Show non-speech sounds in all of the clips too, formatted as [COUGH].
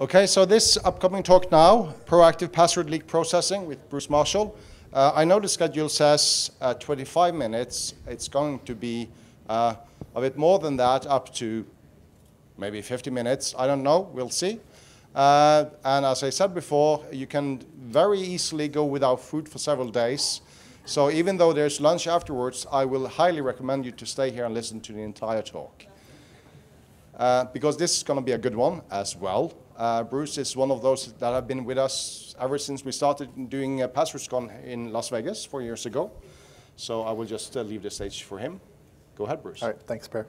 Okay, so this upcoming talk now, proactive password leak processing with Bruce Marshall. Uh, I know the schedule says uh, 25 minutes. It's going to be uh, a bit more than that, up to maybe 50 minutes. I don't know. We'll see. Uh, and as I said before, you can very easily go without food for several days. So even though there's lunch afterwards, I will highly recommend you to stay here and listen to the entire talk. Uh, because this is going to be a good one as well. Uh, Bruce is one of those that have been with us ever since we started doing uh, in Las Vegas four years ago. So I will just uh, leave the stage for him. Go ahead, Bruce. All right, thanks, Per.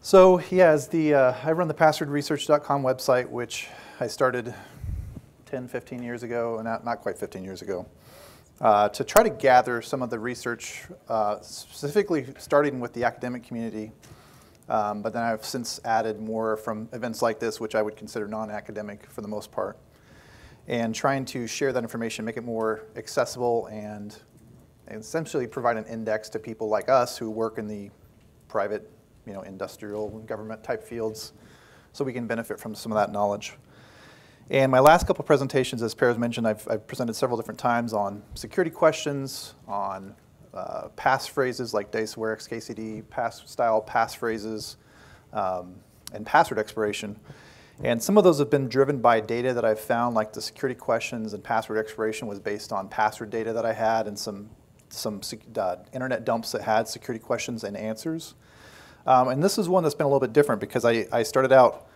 So yeah, as the, uh, I run the passwordresearch.com website, which I started 10, 15 years ago, not, not quite 15 years ago, uh, to try to gather some of the research, uh, specifically starting with the academic community. Um, but then I've since added more from events like this, which I would consider non-academic for the most part, and trying to share that information, make it more accessible, and, essentially provide an index to people like us who work in the private you know, industrial government type fields, so we can benefit from some of that knowledge. And my last couple presentations, as Per has mentioned, I've, I've, presented several different times on security questions, on uh, passphrases like DEUS, KCD, pass style passphrases, um, and password expiration. And some of those have been driven by data that I've found, like the security questions and password expiration was based on password data that I had and some, some uh, internet dumps that had security questions and answers. Um, and this is one that's been a little bit different because I, I started out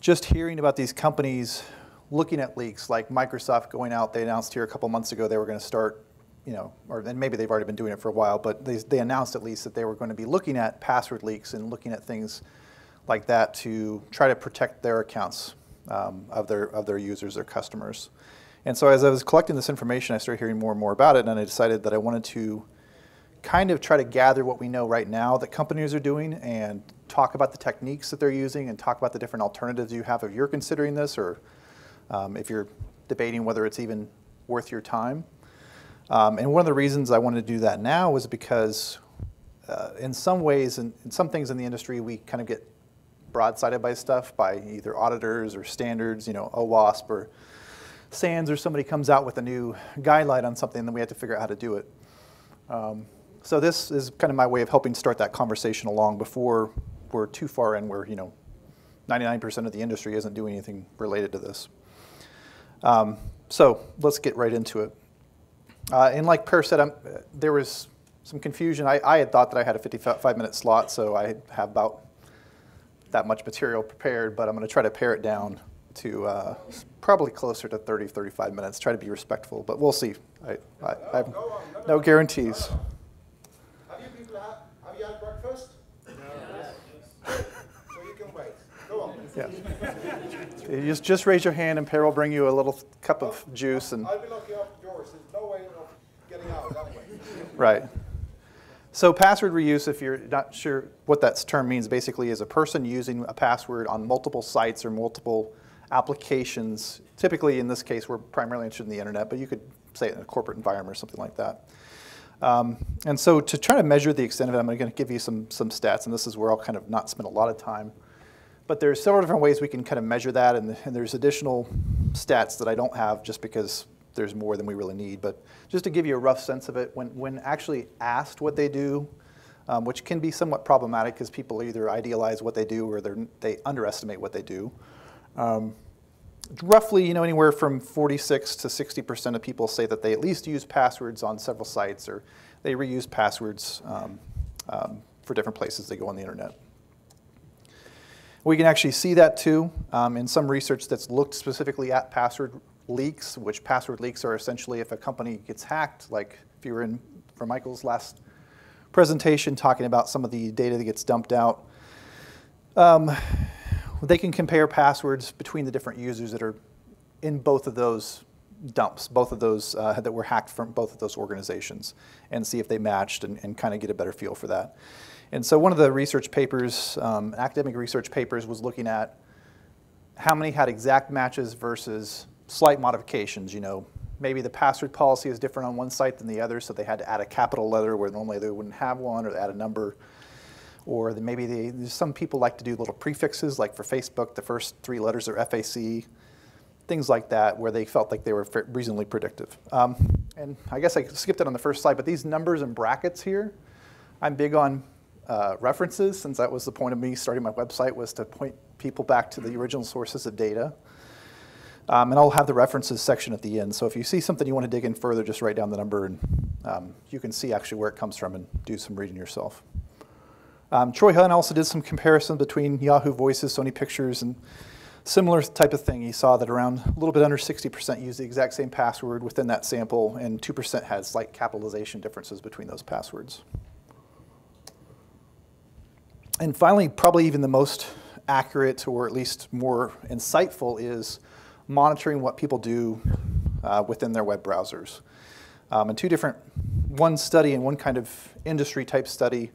just hearing about these companies looking at leaks, like Microsoft going out, they announced here a couple months ago they were going to start, you know, or then maybe they've already been doing it for a while, but they, they announced at least that they were going to be looking at password leaks and looking at things like that to try to protect their accounts um, of, their, of their users, their customers. And so as I was collecting this information, I started hearing more and more about it, and I decided that I wanted to kind of try to gather what we know right now that companies are doing and talk about the techniques that they're using and talk about the different alternatives you have if you're considering this or um, if you're debating whether it's even worth your time. Um, and one of the reasons I wanted to do that now was because uh, in some ways, in, in, some things in the industry, we kind of get broadsided by stuff by either auditors or standards, you know, OWASP or SANS or somebody comes out with a new guideline on something, then we have to figure out how to do it. Um, so this is kind of my way of helping start that conversation along before we're too far in where, you know, 99% of the industry isn't doing anything related to this. Um, so let's get right into it. Uh, and like Per said, I'm, there was some confusion. I, I, had thought that I had a 55 minute slot, so I have about that much material prepared, but I'm going to try to pare it down to uh, probably closer to 30, 35 minutes. Try to be respectful, but we'll see. I, I, I have no guarantees. Yeah. you just, just raise your hand and Per will bring you a little cup of juice. and. I'll be looking after yours. There's no way of getting Right. So password reuse, if you're not sure what that term means, basically is a person using a password on multiple sites or multiple applications. Typically, in this case, we're primarily interested in the internet, but you could say it in a corporate environment or something like that. Um, and so to try to measure the extent of it, I'm going to give you some, some stats, and this is where I'll kind of not spend a lot of time. But there's several different ways we can kind of measure that, and, and there's additional stats that I don't have just because there's more than we really need. But just to give you a rough sense of it, when, when actually asked what they do, um, which can be somewhat problematic because people either idealize what they do or they underestimate what they do. Um, roughly, you know, anywhere from 46 to 60% of people say that they at least use passwords on several sites or they reuse passwords um, um for different places they go on the internet. We can actually see that too um, in some research that's looked specifically at password leaks, which password leaks are essentially if a company gets hacked, like if you were in for Michael's last presentation talking about some of the data that gets dumped out. Um, they can compare passwords between the different users that are in both of those dumps, both of those uh, that were hacked from both of those organizations, and see if they matched and, and kind of get a better feel for that. And so one of the research papers, um, academic research papers, was looking at how many had exact matches versus slight modifications. You know, maybe the password policy is different on one site than the other, so they had to add a capital letter where normally they wouldn't have one, or add a number. or maybe they, some people like to do little prefixes, like for Facebook, the first three letters are FAC, things like that, where they felt like they were reasonably predictive. Um, and I guess I skipped it on the first slide, but these numbers and brackets here, I'm big on uh, references, since that was the point of me starting my website, was to point people back to the original sources of data. Um, and I'll have the references section at the end. So if you see something you want to dig in further, just write down the number and um, you can see actually where it comes from and do some reading yourself. Um, Troy Hunt also did some comparison between Yahoo Voices, Sony Pictures, and similar type of thing. He saw that around a little bit under 60% use the exact same password within that sample, and 2% had slight capitalization differences between those passwords. And finally, probably even the most accurate or at least more insightful is monitoring what people do uh, within their web browsers. Um, and two different, one study and one kind of industry type study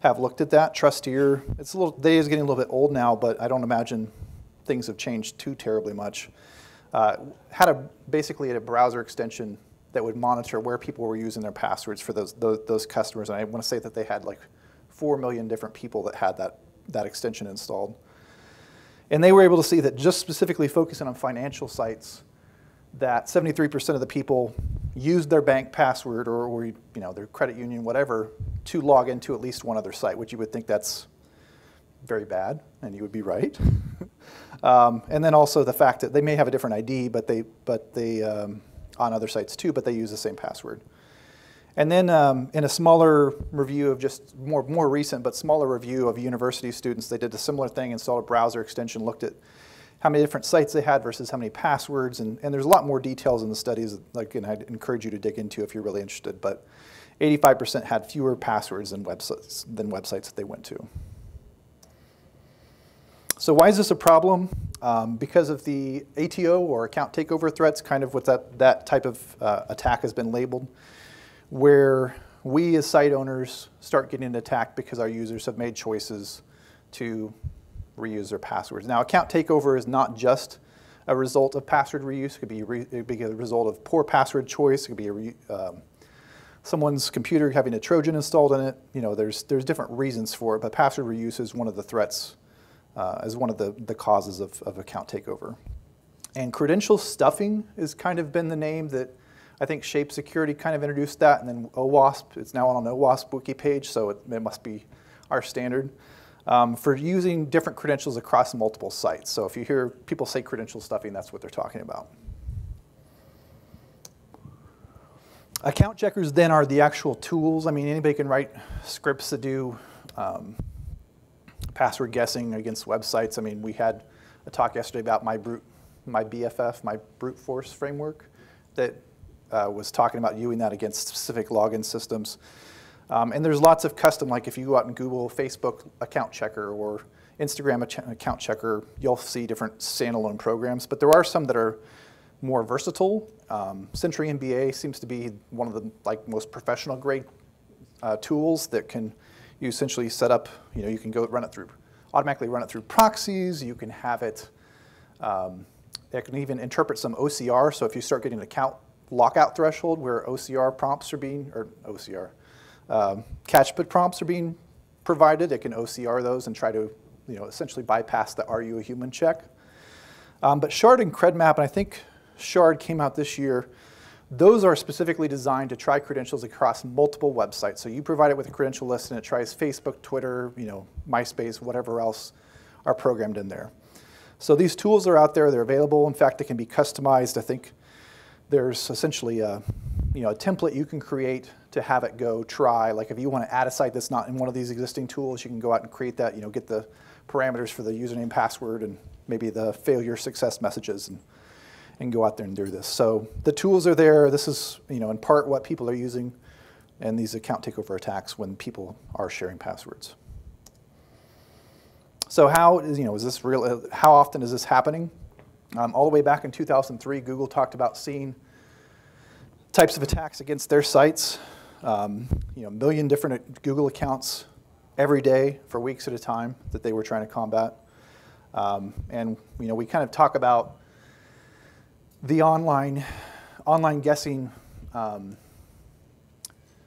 have looked at that. Trusteer, it's a little, data is getting a little bit old now, but I don't imagine things have changed too terribly much. Uh, had a basically a browser extension that would monitor where people were using their passwords for those, those, those customers. And I want to say that they had like 4 million different people that had that, that extension installed. And they were able to see that just specifically focusing on financial sites, that 73% of the people used their bank password or, or, you know, their credit union, whatever, to log into at least one other site, which you would think that's very bad, and you would be right. [LAUGHS] um, and then also the fact that they may have a different ID, but they, but they um, on other sites too, but they use the same password. And then um, in a smaller review of just more, more recent, but smaller review of university students, they did a similar thing, installed a browser extension, looked at how many different sites they had versus how many passwords. And, and there's a lot more details in the studies, like, and I'd encourage you to dig into if you're really interested. But 85% had fewer passwords than websites, than websites that they went to. So why is this a problem? Um, because of the ATO or account takeover threats, kind of what that, that type of uh, attack has been labeled, where we as site owners start getting attacked because our users have made choices to reuse their passwords. Now, account takeover is not just a result of password reuse. It could be, re, it could be a result of poor password choice. It could be re, um, someone's computer having a Trojan installed in it. You know, there's, there's different reasons for it, but password reuse is one of the threats, uh, is one of the, the causes of, of account takeover. And credential stuffing has kind of been the name that I think Shape Security kind of introduced that, and then OWASP, it's now on an OWASP wiki page, so it, it must be our standard um, for using different credentials across multiple sites. So if you hear people say credential stuffing, that's what they're talking about. Account checkers then are the actual tools. I mean, anybody can write scripts to do um, password guessing against websites. I mean, we had a talk yesterday about my brute, my BFF, my brute force framework that uh, was talking about using that against specific login systems. Um, and there's lots of custom, like if you go out and Google Facebook account checker or Instagram account checker, you'll see different standalone programs. But there are some that are more versatile. Um, MBA seems to be one of the like most professional grade uh, tools that can you essentially set up. You know, you can go run it through automatically run it through proxies. You can have it. Um, it can even interpret some OCR. So if you start getting an account lockout threshold where OCR prompts are being or OCR um, CAPTCHA prompts are being provided. It can OCR those and try to you know, essentially bypass the are you a human check. Um, but Shard and CredMap, and I think Shard came out this year, those are specifically designed to try credentials across multiple websites. So you provide it with a credential list and it tries Facebook, Twitter, you know, MySpace, whatever else are programmed in there. So these tools are out there, they're available. In fact, they can be customized. I think there's essentially a, you know, a template you can create to have it go try. Like if you want to add a site that's not in one of these existing tools, you can go out and create that, you know, get the parameters for the username, password, and maybe the failure success messages and, and go out there and do this. So the tools are there. This is, you know, in part what people are using and these account takeover attacks when people are sharing passwords. So how is, you know, is this real, how often is this happening? Um, all the way back in 2003, Google talked about seeing types of attacks against their sites um, you know, a million different Google accounts every day for weeks at a time that they were trying to combat. Um, and you know, we kind of talk about the online, online guessing um,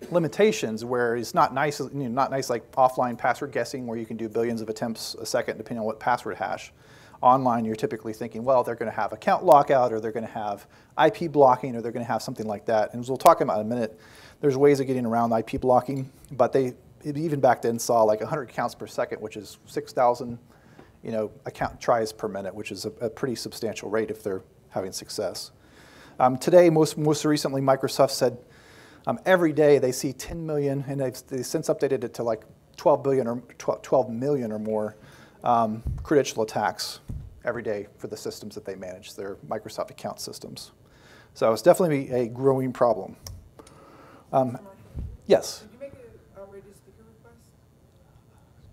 limitations where it's not nice, you know, not nice like offline password guessing where you can do billions of attempts a second depending on what password hash. Online, you're typically thinking, well, they're going to have account lockout or they're going to have IP blocking or they're going to have something like that. And as we'll talk about in a minute, there's ways of getting around IP blocking, but they even back then saw like 100 accounts per second, which is 6,000 you know, account tries per minute, which is a, a pretty substantial rate if they're having success. Um, today, most, most recently, Microsoft said um, every day they see 10 million, and they've, they've since updated it to like 12 billion or 12, 12 million or more um, credential attacks every day for the systems that they manage, their Microsoft account systems. So it's definitely a growing problem. Um, yes. Did you make an outrageous speaker request?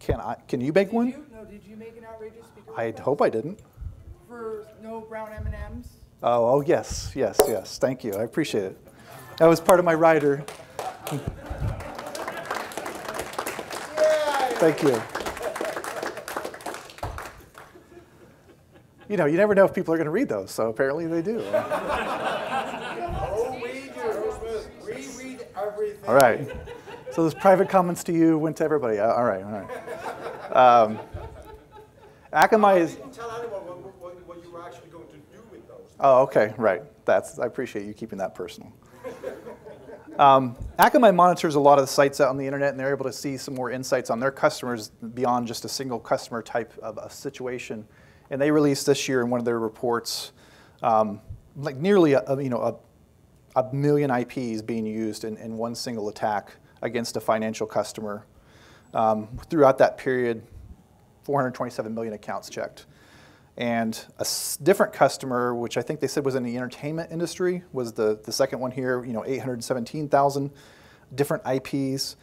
Can I? Can you make Did one? you? No, did you make an outrageous speaker I request? hope I didn't. For no brown M&Ms? Oh, oh yes, yes, yes. Thank you. I appreciate it. That was part of my rider. Thank you. You know, you never know if people are going to read those, so apparently they do. Oh, we do. We read everything. All right. So those private comments to you went to everybody. Uh, All right, all right. Um, Akamai is. tell anyone what, what, what you were actually going to do with those. Oh, okay, right. That's, I appreciate you keeping that personal. Um, Akamai monitors a lot of the sites out on the internet, and they're able to see some more insights on their customers beyond just a single customer type of a situation. And they released this year in one of their reports, um, like nearly a, you know a, a million IPs being used in, in one single attack against a financial customer. Um, throughout that period, 427 million accounts checked. And a different customer, which I think they said was in the entertainment industry, was the, the second one here, you know, 817,000 different IPs.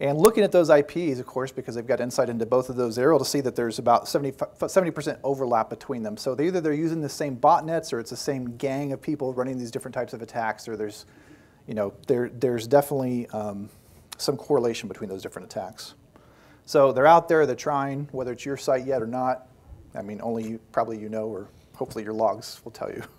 And looking at those IPs, of course, because they've got insight into both of those, they're able to see that there's about 70, 70% overlap between them. So either they're using the same botnets or it's the same gang of people running these different types of attacks, or there's, you know, there, there's definitely um, some correlation between those different attacks. So they're out there, they're trying, whether it's your site yet or not. I mean, only you, probably you know, or hopefully your logs will tell you. [LAUGHS]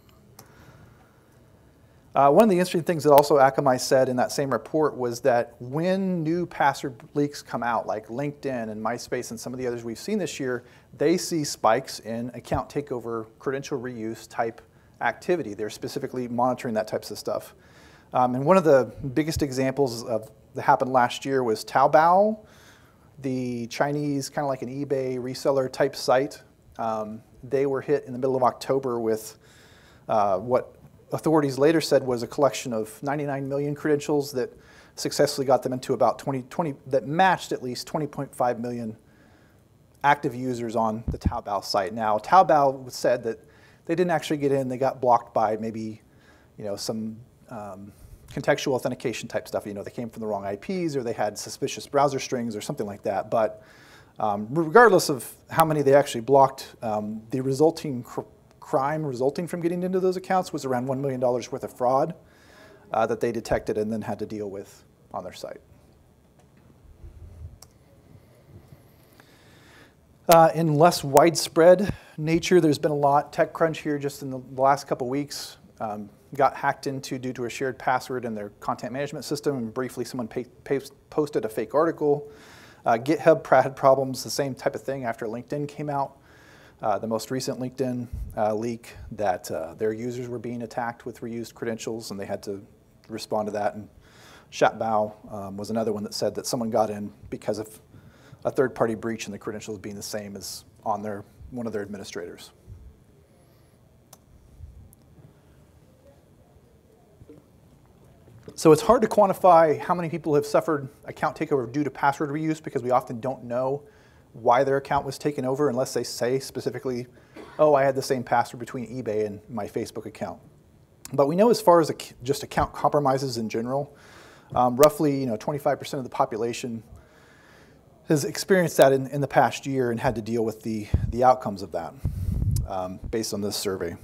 Uh, one of the interesting things that also Akamai said in that same report was that when new password leaks come out, like LinkedIn and MySpace and some of the others we've seen this year, they see spikes in account takeover, credential reuse type activity. They're specifically monitoring that types of stuff. Um, and one of the biggest examples of that happened last year was Taobao, the Chinese kind of like an eBay reseller type site. Um, they were hit in the middle of October with uh, what authorities later said was a collection of 99 million credentials that successfully got them into about 20, 20 that matched at least 20.5 million active users on the Taobao site. Now, Taobao said that they didn't actually get in; they got blocked by maybe, you know, some um, contextual authentication type stuff. You know, they came from the wrong IPs, or they had suspicious browser strings, or something like that. But um, regardless of how many they actually blocked, um, the resulting crime resulting from getting into those accounts was around $1 million worth of fraud uh, that they detected and then had to deal with on their site. Uh, in less widespread nature, there's been a lot. TechCrunch here just in the last couple weeks um, got hacked into due to a shared password in their content management system. And briefly, someone posted a fake article. Uh, GitHub [LAUGHS] had problems, the same type of thing after LinkedIn came out. Uh, the most recent LinkedIn uh, leak that uh, their users were being attacked with reused credentials, and they had to respond to that. And Shatbao um, was another one that said that someone got in because of a third-party breach and the credentials being the same as on their one of their administrators. So it's hard to quantify how many people have suffered account takeover due to password reuse because we often don't know why their account was taken over unless they say specifically, oh, I had the same password between eBay and my Facebook account. But we know as far as just account compromises in general, um, roughly you know 25% of the population has experienced that in, in the past year and had to deal with the, the outcomes of that um, based on this survey.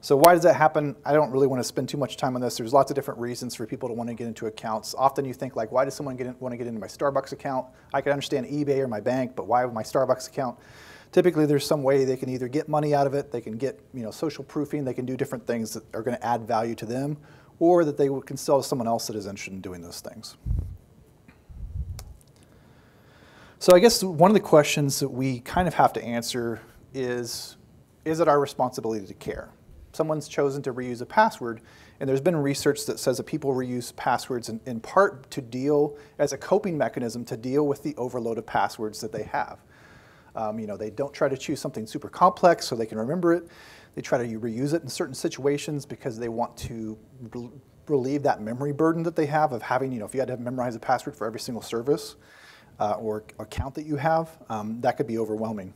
So why does that happen? I don't really want to spend too much time on this. There's lots of different reasons for people to want to get into accounts. Often you think like, why does someone in, want to get into my Starbucks account? I can understand eBay or my bank, but why my Starbucks account? Typically, there's some way they can either get money out of it, they can get you know social proofing, they can do different things that are going to add value to them, or that they can sell to someone else that is interested in doing those things. So I guess one of the questions that we kind of have to answer is, is it our responsibility to care? Someone's chosen to reuse a password, and there's been research that says that people reuse passwords in, in part to deal, as a coping mechanism, to deal with the overload of passwords that they have. Um, you know, they don't try to choose something super complex so they can remember it. They try to reuse it in certain situations because they want to relieve that memory burden that they have of having, you know, if you had to memorize a password for every single service uh, or account that you have, um, that could be overwhelming.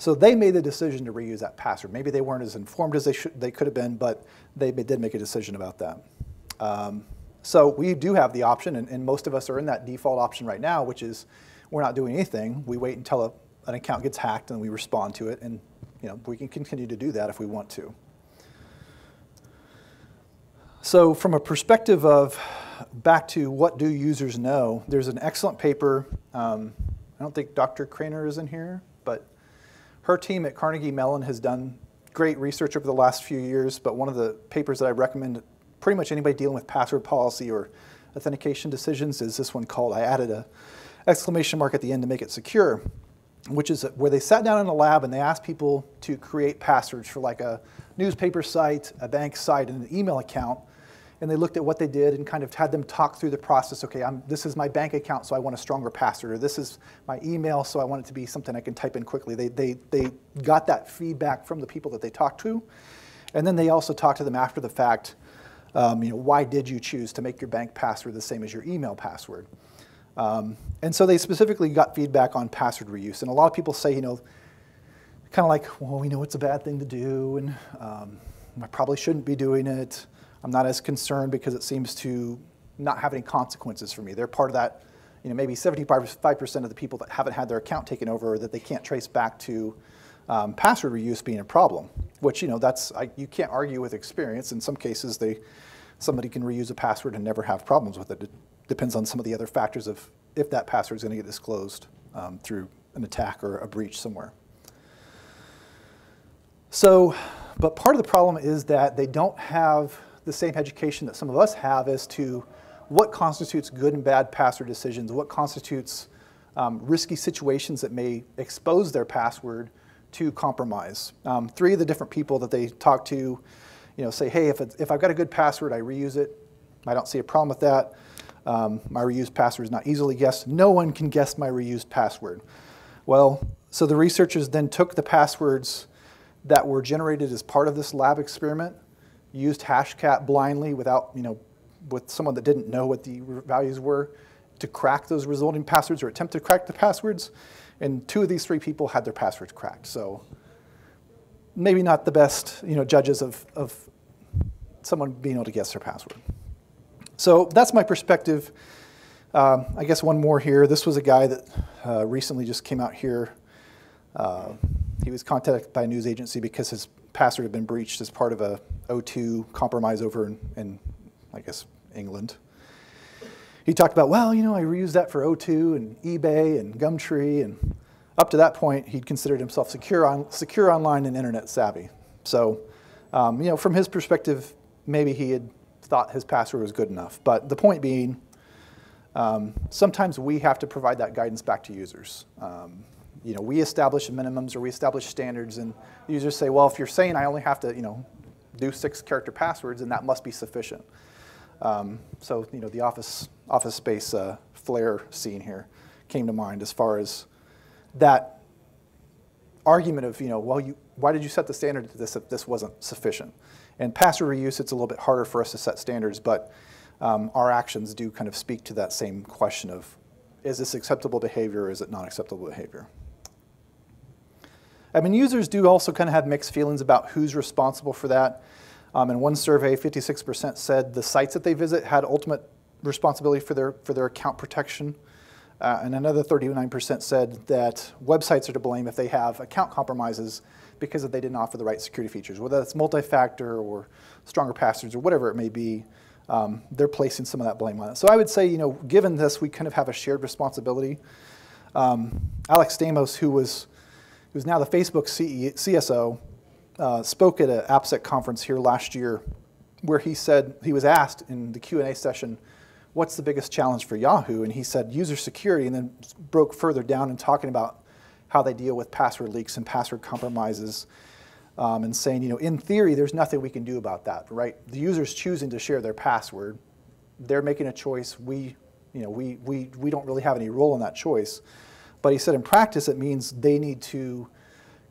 So they made the decision to reuse that password. Maybe they weren't as informed as they, should, they could have been, but they did make a decision about that. Um, so we do have the option, and, and, most of us are in that default option right now, which is we're not doing anything. We wait until a, an account gets hacked and we respond to it, and you know, we can continue to do that if we want to. So from a perspective of back to what do users know, there's an excellent paper. Um, I don't think Dr. Cranor is in here, her team at Carnegie Mellon has done great research over the last few years, but one of the papers that I recommend pretty much anybody dealing with password policy or authentication decisions is this one called, I added a exclamation mark at the end to make it secure which is where they sat down in a lab and they asked people to create passwords for like a newspaper site, a bank site, and an email account. And they looked at what they did and kind of had them talk through the process. Okay, I'm, this is my bank account, so I want a stronger password. Or this is my email, so I want it to be something I can type in quickly. They, they, they got that feedback from the people that they talked to. And then they also talked to them after the fact. Um, you know, why did you choose to make your bank password the same as your email password? Um, and so they specifically got feedback on password reuse. And a lot of people say, you know, kind of like, well, we know it's a bad thing to do, and um, I probably shouldn't be doing it. I'm not as concerned because it seems to not have any consequences for me. They're part of that, you know, maybe 75% of the people that haven't had their account taken over that they can't trace back to um, password reuse being a problem, which, you know, that's, I, you can't argue with experience. In some cases, they, somebody can reuse a password and never have problems with it. It depends on some of the other factors of if that password is going to get disclosed um, through an attack or a breach somewhere. So, but part of the problem is that they don't have the same education that some of us have as to what constitutes good and bad password decisions, what constitutes um, risky situations that may expose their password to compromise. Um, three of the different people that they talk to, you know, say, hey, if, if I've got a good password, I reuse it. I don't see a problem with that. Um, my reused password is not easily guessed. No one can guess my reused password. Well, so the researchers then took the passwords that were generated as part of this lab experiment, used Hashcat blindly without, you know, with someone that didn't know what the values were to crack those resulting passwords or attempt to crack the passwords. And two of these three people had their passwords cracked. So maybe not the best, you know, judges of, of someone being able to guess their password. So that's my perspective. Um, I guess one more here. This was a guy that uh, recently just came out here. Uh, he was contacted by a news agency because his password had been breached as part of a O2 compromise over in, in I guess, England. He talked about, well, you know, I reused that for O2 and eBay and Gumtree, and up to that point, he'd considered himself secure, on, secure online and internet savvy. So, um, you know, from his perspective, maybe he had thought his password was good enough. But the point being, um, sometimes we have to provide that guidance back to users. Um, you know, we establish minimums or we establish standards, and users say, well, if you're saying I only have to, you know, do six character passwords, then that must be sufficient. Um, so, you know, the office office space uh, flair scene here came to mind as far as that argument of, you know, well, you, why did you set the standard to this, if this wasn't sufficient? And password reuse, it's a little bit harder for us to set standards, but um, our actions do kind of speak to that same question of, is this acceptable behavior or is it not acceptable behavior? I mean, users do also kind of have mixed feelings about who's responsible for that. Um, in one survey, 56% said the sites that they visit had ultimate responsibility for their, for their account protection. Uh, and another 39% said that websites are to blame if they have account compromises because they didn't offer the right security features, whether that's multi-factor or stronger passwords or whatever it may be. Um, they're placing some of that blame on it. So I would say, you know, given this, we kind of have a shared responsibility. Um, Alex Stamos, who was who's now the Facebook CE, CSO, uh, spoke at an AppSec conference here last year, where he said he was asked in the Q&A session, what's the biggest challenge for Yahoo? And he said user security, and then broke further down and talking about how they deal with password leaks and password compromises, um, and saying, you know, in theory, there's nothing we can do about that, right? The user's choosing to share their password. They're making a choice. We, you know, we, we, we don't really have any role in that choice. But he said in practice, it means they need to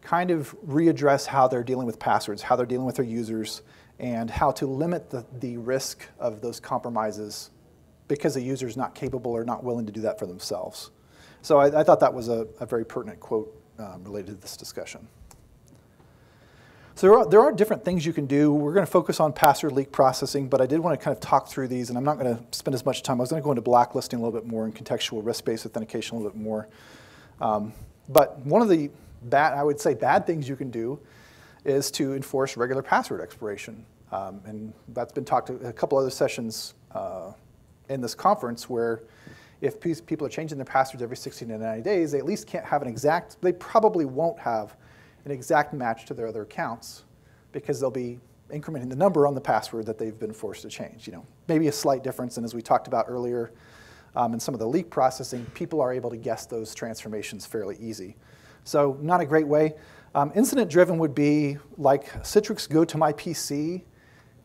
kind of readdress how they're dealing with passwords, how they're dealing with their users, and how to limit the, the risk of those compromises because the user is not capable or not willing to do that for themselves. So I, I thought that was a, a very pertinent quote um, related to this discussion. So there are, there are different things you can do. We're going to focus on password leak processing, but I did want to kind of talk through these, and I'm not going to spend as much time. I was going to go into blacklisting a little bit more and contextual risk-based authentication a little bit more. Um, but one of the bad, I would say bad things you can do is to enforce regular password expiration. Um, and that's been talked a couple other sessions uh, in this conference where if people are changing their passwords every 60 to 90 days, they at least can't have an exact, they probably won't have an exact match to their other accounts because they'll be incrementing the number on the password that they've been forced to change. You know, maybe a slight difference, and as we talked about earlier um, in some of the leak processing, people are able to guess those transformations fairly easy. So not a great way. Um, incident-driven would be like Citrix GoToMyPC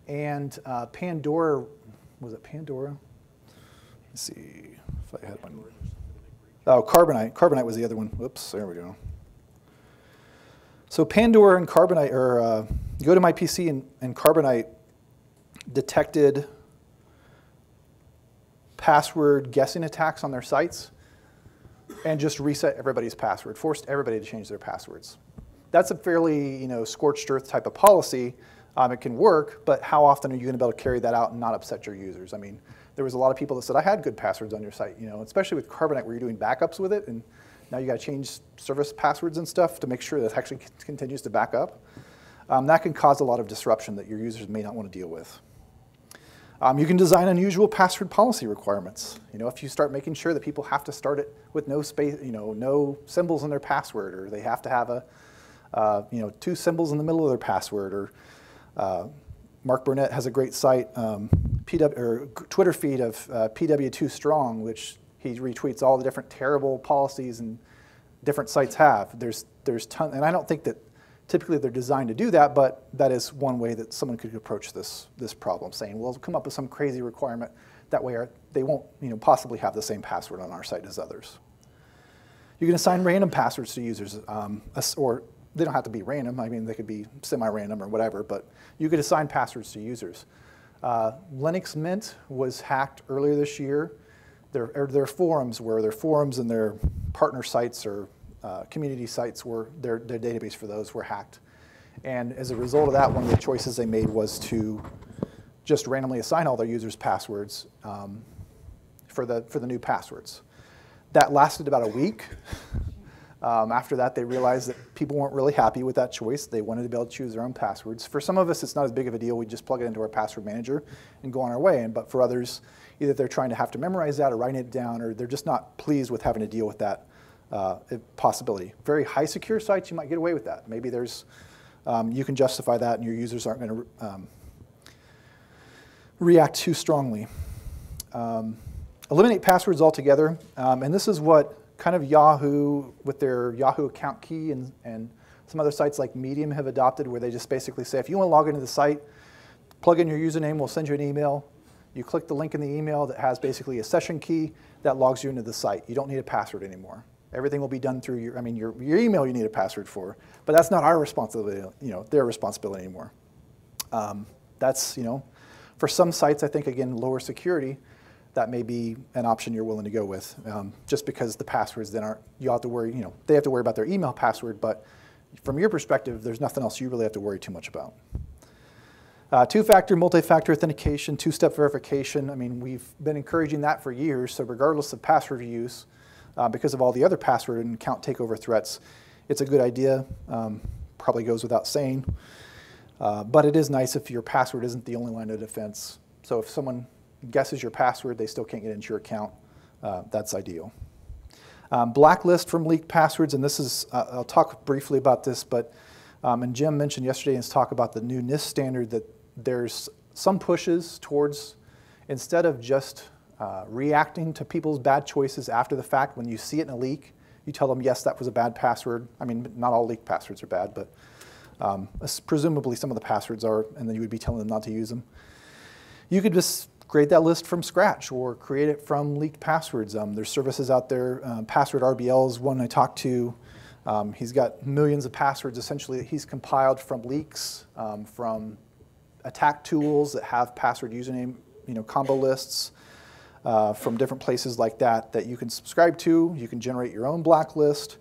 and uh, Pandora, was it Pandora? Let's see if I had one. Oh, Carbonite. Carbonite was the other one. Whoops, there we go. So Pandora and Carbonite, or uh, GoToMyPC and, and Carbonite detected password guessing attacks on their sites and just reset everybody's password, forced everybody to change their passwords. That's a fairly you know, scorched earth type of policy. Um, it can work, but how often are you going to be able to carry that out and not upset your users? I mean, there was a lot of people that said, I had good passwords on your site, you know, especially with Carbonite where you're doing backups with it, and now you got to change service passwords and stuff to make sure that actually continues to back up. Um, that can cause a lot of disruption that your users may not want to deal with. Um, you can design unusual password policy requirements. You know, if you start making sure that people have to start it with no space, you know, no symbols in their password, or they have to have a, uh, you know, two symbols in the middle of their password, or uh, Mark Burnett has a great site, um, PW, or Twitter feed of uh, PW2 Strong, which he retweets all the different terrible policies and different sites have. There's, there's ton, and I don't think that typically they're designed to do that, but that is one way that someone could approach this, this problem, saying, well, come up with some crazy requirement. That way our, they won't you know, possibly have the same password on our site as others. You can assign random passwords to users, um, or they don't have to be random. I mean, they could be semi-random or whatever, but you could assign passwords to users. Uh, Linux Mint was hacked earlier this year. Their, their forums were, their forums and their partner sites or uh, community sites were, their, their database for those were hacked. And as a result of that, one of the choices they made was to just randomly assign all their users passwords um, for, the, for the new passwords. That lasted about a week. [LAUGHS] Um, after that, they realized that people weren't really happy with that choice. They wanted to be able to choose their own passwords. For some of us, it's not as big of a deal. We just plug it into our password manager and go on our way. And, but for others, either they're trying to have to memorize that or writing it down, or they're just not pleased with having to deal with that uh, possibility. Very high secure sites, you might get away with that. Maybe there's, um, you can justify that and your users aren't going to um, react too strongly. Um, eliminate passwords altogether. Um, and this is what kind of Yahoo with their Yahoo account key and, and some other sites like Medium have adopted where they just basically say, if you want to log into the site, plug in your username, we'll send you an email. You click the link in the email that has basically a session key that logs you into the site. You don't need a password anymore. Everything will be done through your, I mean, your, your email you need a password for, but that's not our responsibility, you know, their responsibility anymore. Um, that's, you know, for some sites, I think, again, lower security, that may be an option you're willing to go with, um, just because the passwords then aren't, you have to worry, you know, they have to worry about their email password, but from your perspective, there's nothing else you really have to worry too much about. Uh, two-factor, multi-factor authentication, two-step verification. I mean, we've been encouraging that for years. So regardless of password use, uh, because of all the other password and account takeover threats, it's a good idea. Um, probably goes without saying. Uh, but it is nice if your password isn't the only line of defense. So if someone guesses your password, they still can't get into your account. Uh, that's ideal. Um, blacklist from leaked passwords, and this is, uh, I'll talk briefly about this, but, um, and Jim mentioned yesterday in his talk about the new NIST standard that there's some pushes towards instead of just uh, reacting to people's bad choices after the fact when you see it in a leak, you tell them, yes, that was a bad password. I mean, not all leak passwords are bad, but um, presumably some of the passwords are, and then you would be telling them not to use them. You could just create that list from scratch or create it from leaked passwords. Um, there's services out there. Um, Password RBL is one I talked to. Um, he's got millions of passwords essentially that he's compiled from leaks, um, from attack tools that have password username, you know, combo lists uh, from different places like that that you can subscribe to. You can generate your own blacklist,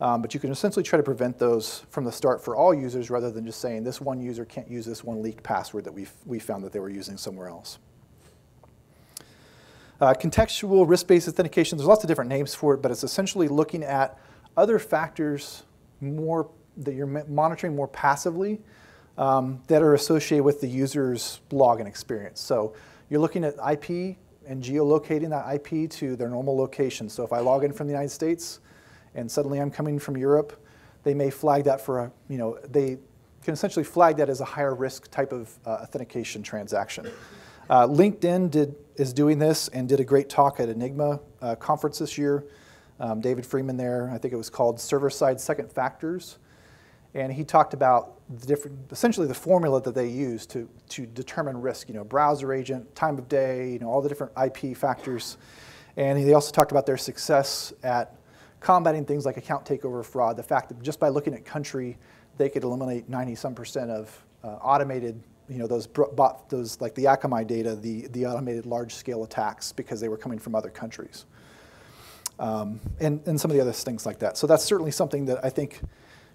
um, but you can essentially try to prevent those from the start for all users rather than just saying this one user can't use this one leaked password that we we found that they were using somewhere else. Uh, contextual risk-based authentication, there's lots of different names for it, but it's essentially looking at other factors more that you're monitoring more passively um, that are associated with the user's login experience. So you're looking at IP and geolocating that IP to their normal location. So if I log in from the United States and suddenly I'm coming from Europe, they may flag that for a, you know, they can essentially flag that as a higher risk type of uh, authentication transaction. Uh, LinkedIn did, is doing this and did a great talk at Enigma uh, conference this year. Um, David Freeman there, I think it was called Server Side Second Factors. And he talked about the different, essentially the formula that they use to, to determine risk, you know, browser agent, time of day, you know, all the different IP factors. And he also talked about their success at combating things like account takeover fraud, the fact that just by looking at country, they could eliminate 90 some percent of uh, automated, you know, those, bot, those like the Akamai data, the, the automated large scale attacks because they were coming from other countries. Um, and, and some of the other things like that. So that's certainly something that I think,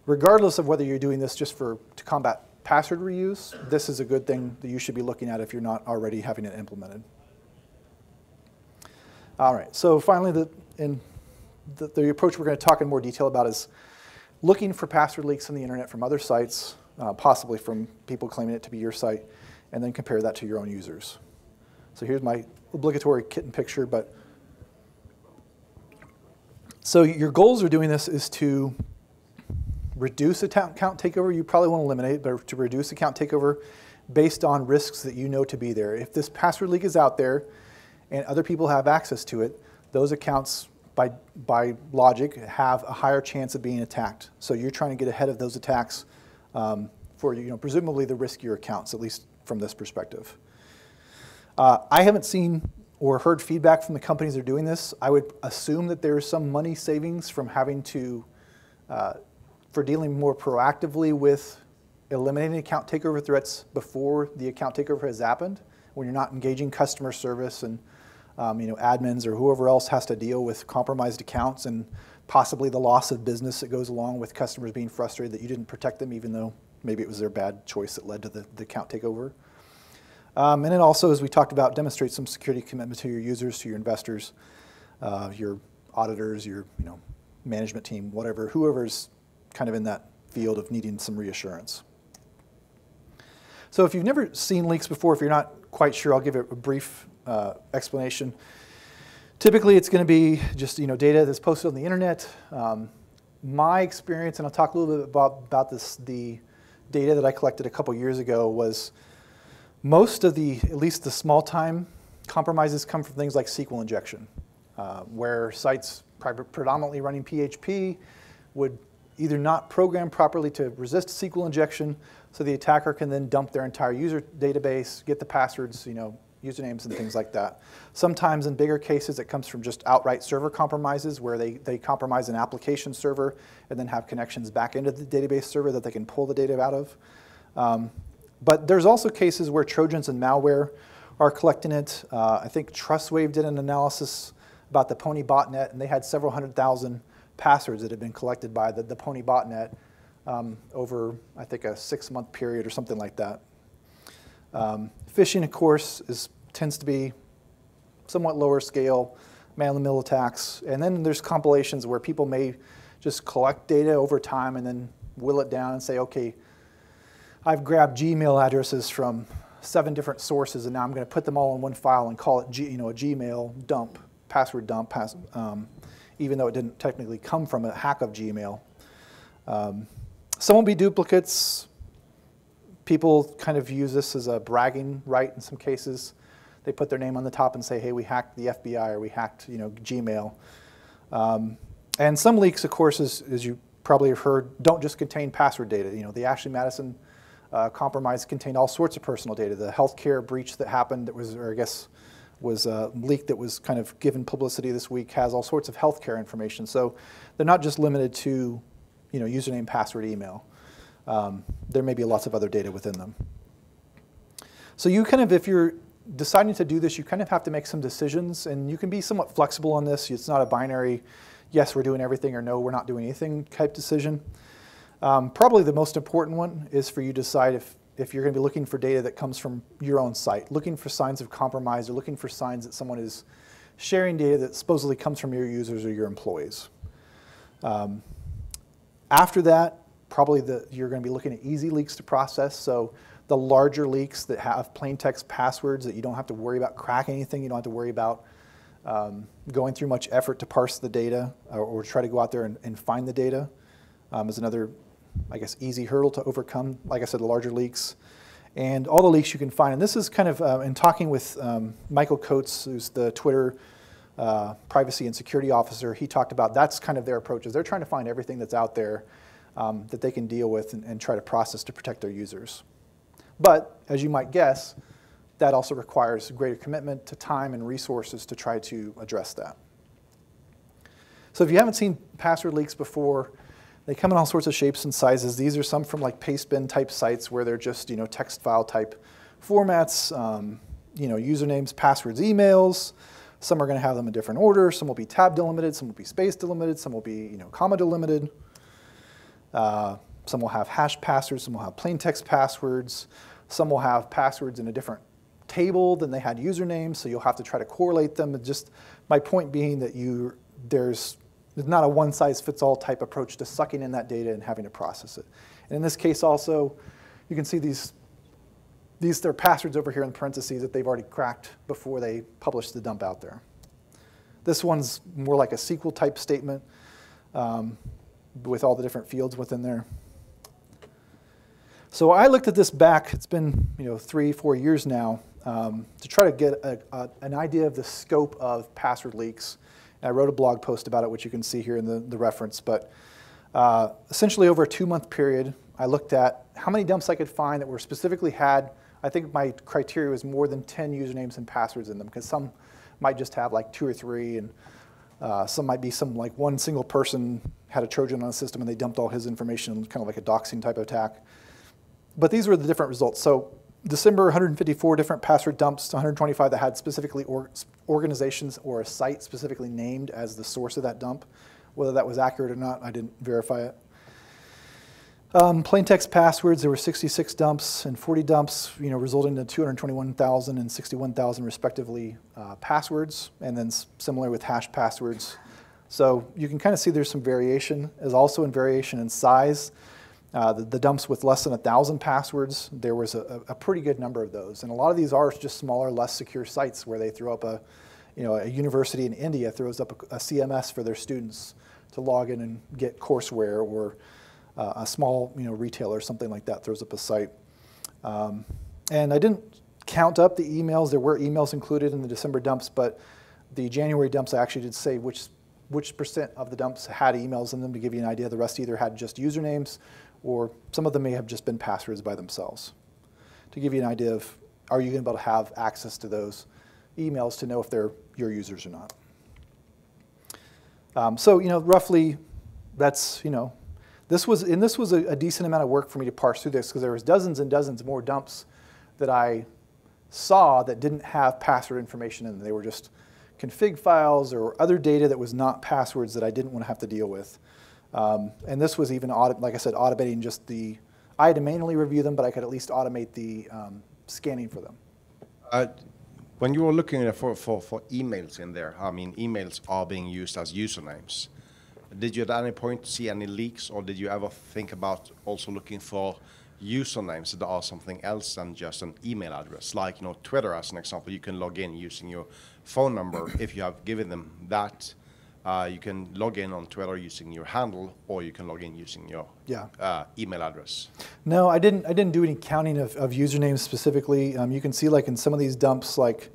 regardless of whether you're doing this just for to combat password reuse, this is a good thing that you should be looking at if you're not already having it implemented. All right. So finally, the in the, the approach we're going to talk in more detail about is looking for password leaks on the internet from other sites, uh, possibly from people claiming it to be your site, and then compare that to your own users. So here's my obligatory kitten picture, but so your goals are doing this is to reduce account takeover. You probably want to eliminate, it, but to reduce account takeover based on risks that you know to be there. If this password leak is out there and other people have access to it, those accounts by, by logic have a higher chance of being attacked. So you're trying to get ahead of those attacks um, for you know, presumably the riskier accounts, at least from this perspective. Uh, I haven't seen or heard feedback from the companies that are doing this. I would assume that there's some money savings from having to, uh, for dealing more proactively with eliminating account takeover threats before the account takeover has happened, when you're not engaging customer service and um, you know, admins or whoever else has to deal with compromised accounts and possibly the loss of business that goes along with customers being frustrated that you didn't protect them even though maybe it was their bad choice that led to the, the account takeover. Um, and then also, as we talked about, demonstrate some security commitment to your users, to your investors, uh, your auditors, your you know, management team, whatever, whoever's kind of in that field of needing some reassurance. So if you've never seen leaks before, if you're not quite sure, I'll give it a brief uh, explanation. Typically, it's going to be just you know data that's posted on the internet. Um, my experience, and I'll talk a little bit about, about this, the data that I collected a couple years ago was most of the, at least the small time compromises come from things like SQL injection, uh, where sites predominantly running PHP would either not programmed properly to resist SQL injection, so the attacker can then dump their entire user database, get the passwords, you know, usernames and things like that. Sometimes in bigger cases, it comes from just outright server compromises where they, they compromise an application server and then have connections back into the database server that they can pull the data out of. Um, but there's also cases where Trojans and malware are collecting it. Uh, I think TrustWave did an analysis about the Pony botnet, and they had several hundred thousand passwords that had been collected by the, the Pony botnet um, over, I think, a six month period or something like that. Um, phishing, of course, is, tends to be somewhat lower scale, man-in-the-mill attacks. And then there's compilations where people may just collect data over time and then will it down and say, okay, I've grabbed Gmail addresses from seven different sources, and now I'm going to put them all in one file and call it G, you know, a Gmail dump, password dump, pass, um, even though it didn't technically come from a hack of Gmail. Um, some will be duplicates. People kind of use this as a bragging right in some cases. They put their name on the top and say, "Hey, we hacked the FBI or we hacked, you know, Gmail." Um, and some leaks, of course, as, as you probably have heard, don't just contain password data. You know, the Ashley Madison uh, compromise contained all sorts of personal data. The healthcare breach that happened, that was, or I guess, was a leak that was kind of given publicity this week, has all sorts of healthcare information. So they're not just limited to, you know, username, password, email. Um, there may be lots of other data within them. So you kind of, if you're deciding to do this, you kind of have to make some decisions, and you can be somewhat flexible on this. It's not a binary, yes, we're doing everything, or no, we're not doing anything type decision. Um, probably the most important one is for you to decide if, if you're going to be looking for data that comes from your own site, looking for signs of compromise, or looking for signs that someone is sharing data that supposedly comes from your users or your employees. Um, after that, probably the, you're going to be looking at easy leaks to process. So the larger leaks that have plain text passwords that you don't have to worry about cracking anything, you don't have to worry about um, going through much effort to parse the data or, or try to go out there and, and find the data um, is another, I guess, easy hurdle to overcome. Like I said, the larger leaks. And all the leaks you can find. And this is kind of, uh, in talking with um, Michael Coates, who's the Twitter uh, privacy and security officer, he talked about that's kind of their approach is they're trying to find everything that's out there um, that they can deal with and, and try to process to protect their users. But as you might guess, that also requires greater commitment to time and resources to try to address that. So if you haven't seen password leaks before, they come in all sorts of shapes and sizes. These are some from like pastebin type sites where they're just you know text file type formats, um, you know usernames, passwords, emails. Some are going to have them in different order. Some will be tab delimited. Some will be space delimited. Some will be you know comma delimited. Uh, some will have hash passwords, some will have plain text passwords, some will have passwords in a different table than they had usernames, so you'll have to try to correlate them. And just my point being that you there's there's not a one size fits all type approach to sucking in that data and having to process it. And in this case also, you can see these these their passwords over here in parentheses that they've already cracked before they publish the dump out there. This one's more like a SQL type statement. Um, with all the different fields within there. So I looked at this back, it's been you know, three, four years now, um, to try to get a, a, an idea of the scope of password leaks. And I wrote a blog post about it, which you can see here in the, the reference. But uh, essentially over a two-month period, I looked at how many dumps I could find that were specifically had, I think my criteria was more than 10 usernames and passwords in them, because some might just have like two or three, and uh, some might be some like one single person had a Trojan on the system and they dumped all his information, kind of like a doxing type of attack. But these were the different results. So December, 154 different password dumps, 125 that had specifically or, organizations or a site specifically named as the source of that dump. Whether that was accurate or not, I didn't verify it. Um, plain text passwords, there were 66 dumps and 40 dumps, you know, resulting in 221,000 and 61,000 respectively uh, passwords, and then similar with hash passwords. So you can kind of see there's some variation, as also in variation in size. Uh, the, the, dumps with less than 1,000 passwords, there was a, a, pretty good number of those. And a lot of these are just smaller, less secure sites where they throw up a, you know, a university in India throws up a, a CMS for their students to log in and get courseware or uh, a small you know, retailer, something like that, throws up a site. Um, and I didn't count up the emails. There were emails included in the December dumps, but the January dumps, I actually did say which, which percent of the dumps had emails in them to give you an idea. The rest either had just usernames or some of them may have just been passwords by themselves. To give you an idea of, are you going to be able to have access to those emails to know if they're your users or not? Um, so, you know, roughly that's, you know, this was, and this was a, a decent amount of work for me to parse through this because there was dozens and dozens more dumps that I saw that didn't have password information in them. They were just config files or other data that was not passwords that I didn't want to have to deal with. Um, and this was even, like I said, automating just the, I had to manually review them, but I could at least automate the um, scanning for them. Uh, when you were looking for, for, for emails in there, I mean, emails are being used as usernames. Did you at any point see any leaks, or did you ever think about also looking for usernames that are something else than just an email address? Like, you know, Twitter as an example, you can log in using your phone number if you have given them that uh, you can log in on Twitter using your handle, or you can log in using your Yeah. uh, email address. No, I didn't. I didn't do any counting of, of usernames specifically. Um, you can see, like in some of these dumps, like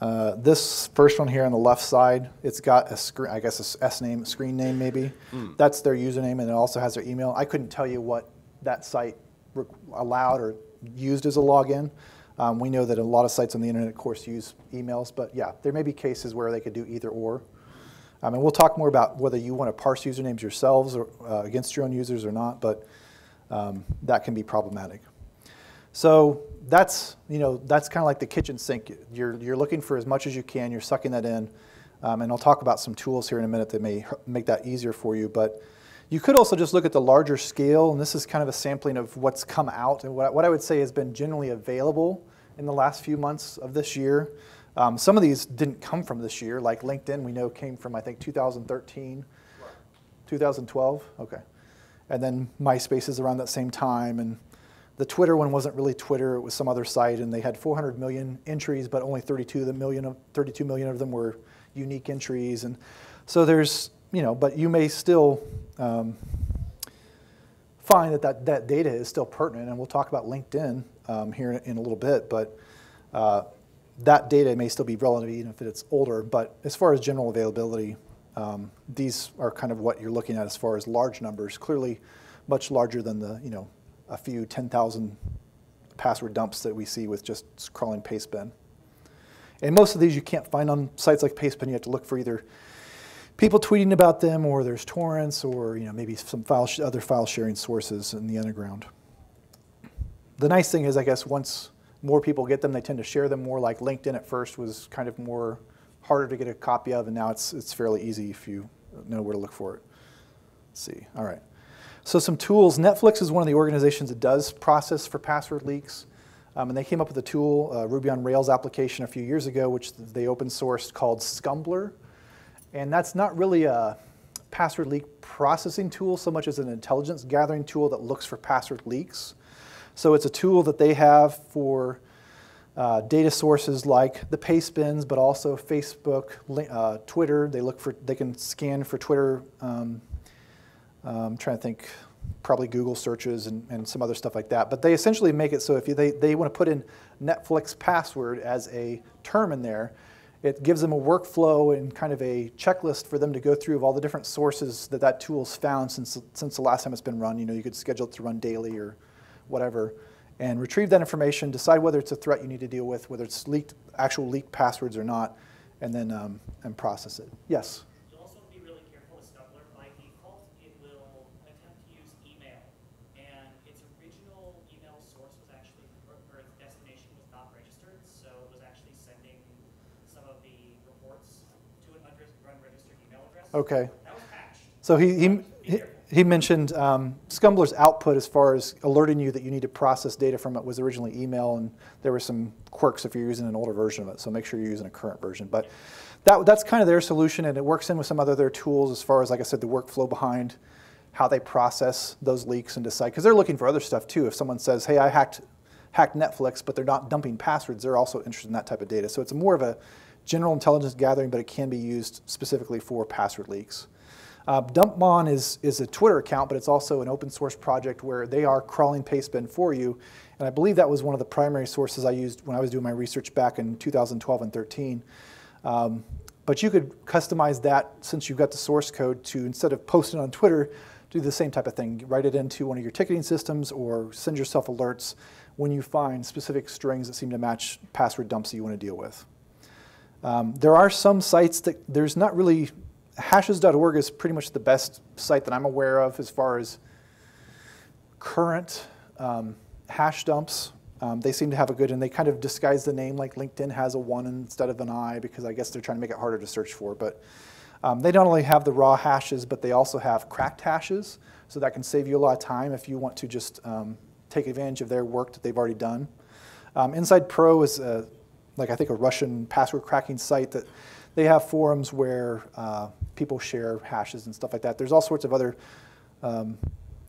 uh, this first one here on the left side, it's got a screen. I guess a s- name, screen name, maybe. That's their username, and it also has their email. I couldn't tell you what that site allowed or used as a login. Um, we know that a lot of sites on the internet, of course, use emails, but yeah, there may be cases where they could do either or. Um, and we'll talk more about whether you want to parse usernames yourselves or uh, against your own users or not, but um, that can be problematic. So that's you know that's kind of like the kitchen sink. You're you're looking for as much as you can. You're sucking that in, um, and I'll talk about some tools here in a minute that may make that easier for you. But you could also just look at the larger scale, and this is kind of a sampling of what's come out and what, what I would say has been generally available in the last few months of this year. Um, some of these didn't come from this year, like LinkedIn. We know came from I think 2013, 2012. Okay, and then MySpace is around that same time, and the Twitter one wasn't really Twitter; it was some other site, and they had 400 million entries, but only 32 of the million of 32 million of them were unique entries, and so there's you know, but you may still um, find that, that that data is still pertinent, and we'll talk about LinkedIn um, here in a little bit, but. Uh, that data may still be relevant even if it's older, but as far as general availability, um, these are kind of what you're looking at as far as large numbers. Clearly, much larger than the you know a few 10,000 password dumps that we see with just crawling Pastebin. And most of these you can't find on sites like Pastebin. You have to look for either people tweeting about them, or there's torrents, or you know maybe some file other file sharing sources in the underground. The nice thing is, I guess, once more people get them, they tend to share them more. Like LinkedIn at first was kind of more harder to get a copy of, and now it's it's fairly easy if you know where to look for it. Let's see. All right. So some tools. Netflix is one of the organizations that does process for password leaks. Um, and they came up with a tool, a Ruby on Rails application a few years ago, which they open sourced called Scumblr. And that's not really a password leak processing tool so much as an intelligence gathering tool that looks for password leaks. So it's a tool that they have for uh, data sources like the Pastebins, but also Facebook, uh, Twitter. They look for, they can scan for Twitter. Um, I'm trying to think, probably Google searches and, and some other stuff like that. But they essentially make it so if you, they, they want to put in Netflix password as a term in there, it gives them a workflow and kind of a checklist for them to go through of all the different sources that that tool's found since, since the last time it's been run. You know, you could schedule it to run daily or whatever, and retrieve that information, decide whether it's a threat you need to deal with, whether it's leaked, actual leaked passwords or not, and then um, and process it. Yes. You'll also be really careful with Scumblr. By default, it will attempt to use email. And its original email source was actually, or or its destination was not registered, so it was actually sending some of the reports to an unregistered email address. Okay. That was patched. So he, he, he- he mentioned um, Scumblr's output as far as alerting you that you need to process data from it was originally email, and there were some quirks if you're using an older version of it. So make sure you're using a current version. But that, that's kind of their solution, and it works in with some other their tools as far as, like I said, the workflow behind how they process those leaks and decide because they're looking for other stuff too. If someone says, "Hey, I hacked hacked Netflix," but they're not dumping passwords, they're also interested in that type of data. So it's more of a general intelligence gathering, but it can be used specifically for password leaks. Uh, Dumpmon is, is a Twitter account, but it's also an open source project where they are crawling Pastebin for you. And I believe that was one of the primary sources I used when I was doing my research back in 2012 and 13. Um, but you could customize that since you've got the source code to, instead of posting on Twitter, do the same type of thing. Write it into one of your ticketing systems or send yourself alerts when you find specific strings that seem to match password dumps that you want to deal with. Um, there are some sites that there's not really, hashes.org is pretty much the best site that I'm aware of as far as current um, hash dumps. Um, they seem to have a good, and they kind of disguise the name like LinkedIn has a one instead of an I because I guess they're trying to make it harder to search for. But um, they not only have the raw hashes, but they also have cracked hashes. So that can save you a lot of time if you want to just um, take advantage of their work that they've already done. Um, Inside Pro is a, like I think a Russian password cracking site that they have forums where uh, people share hashes and stuff like that. There's all sorts of other um,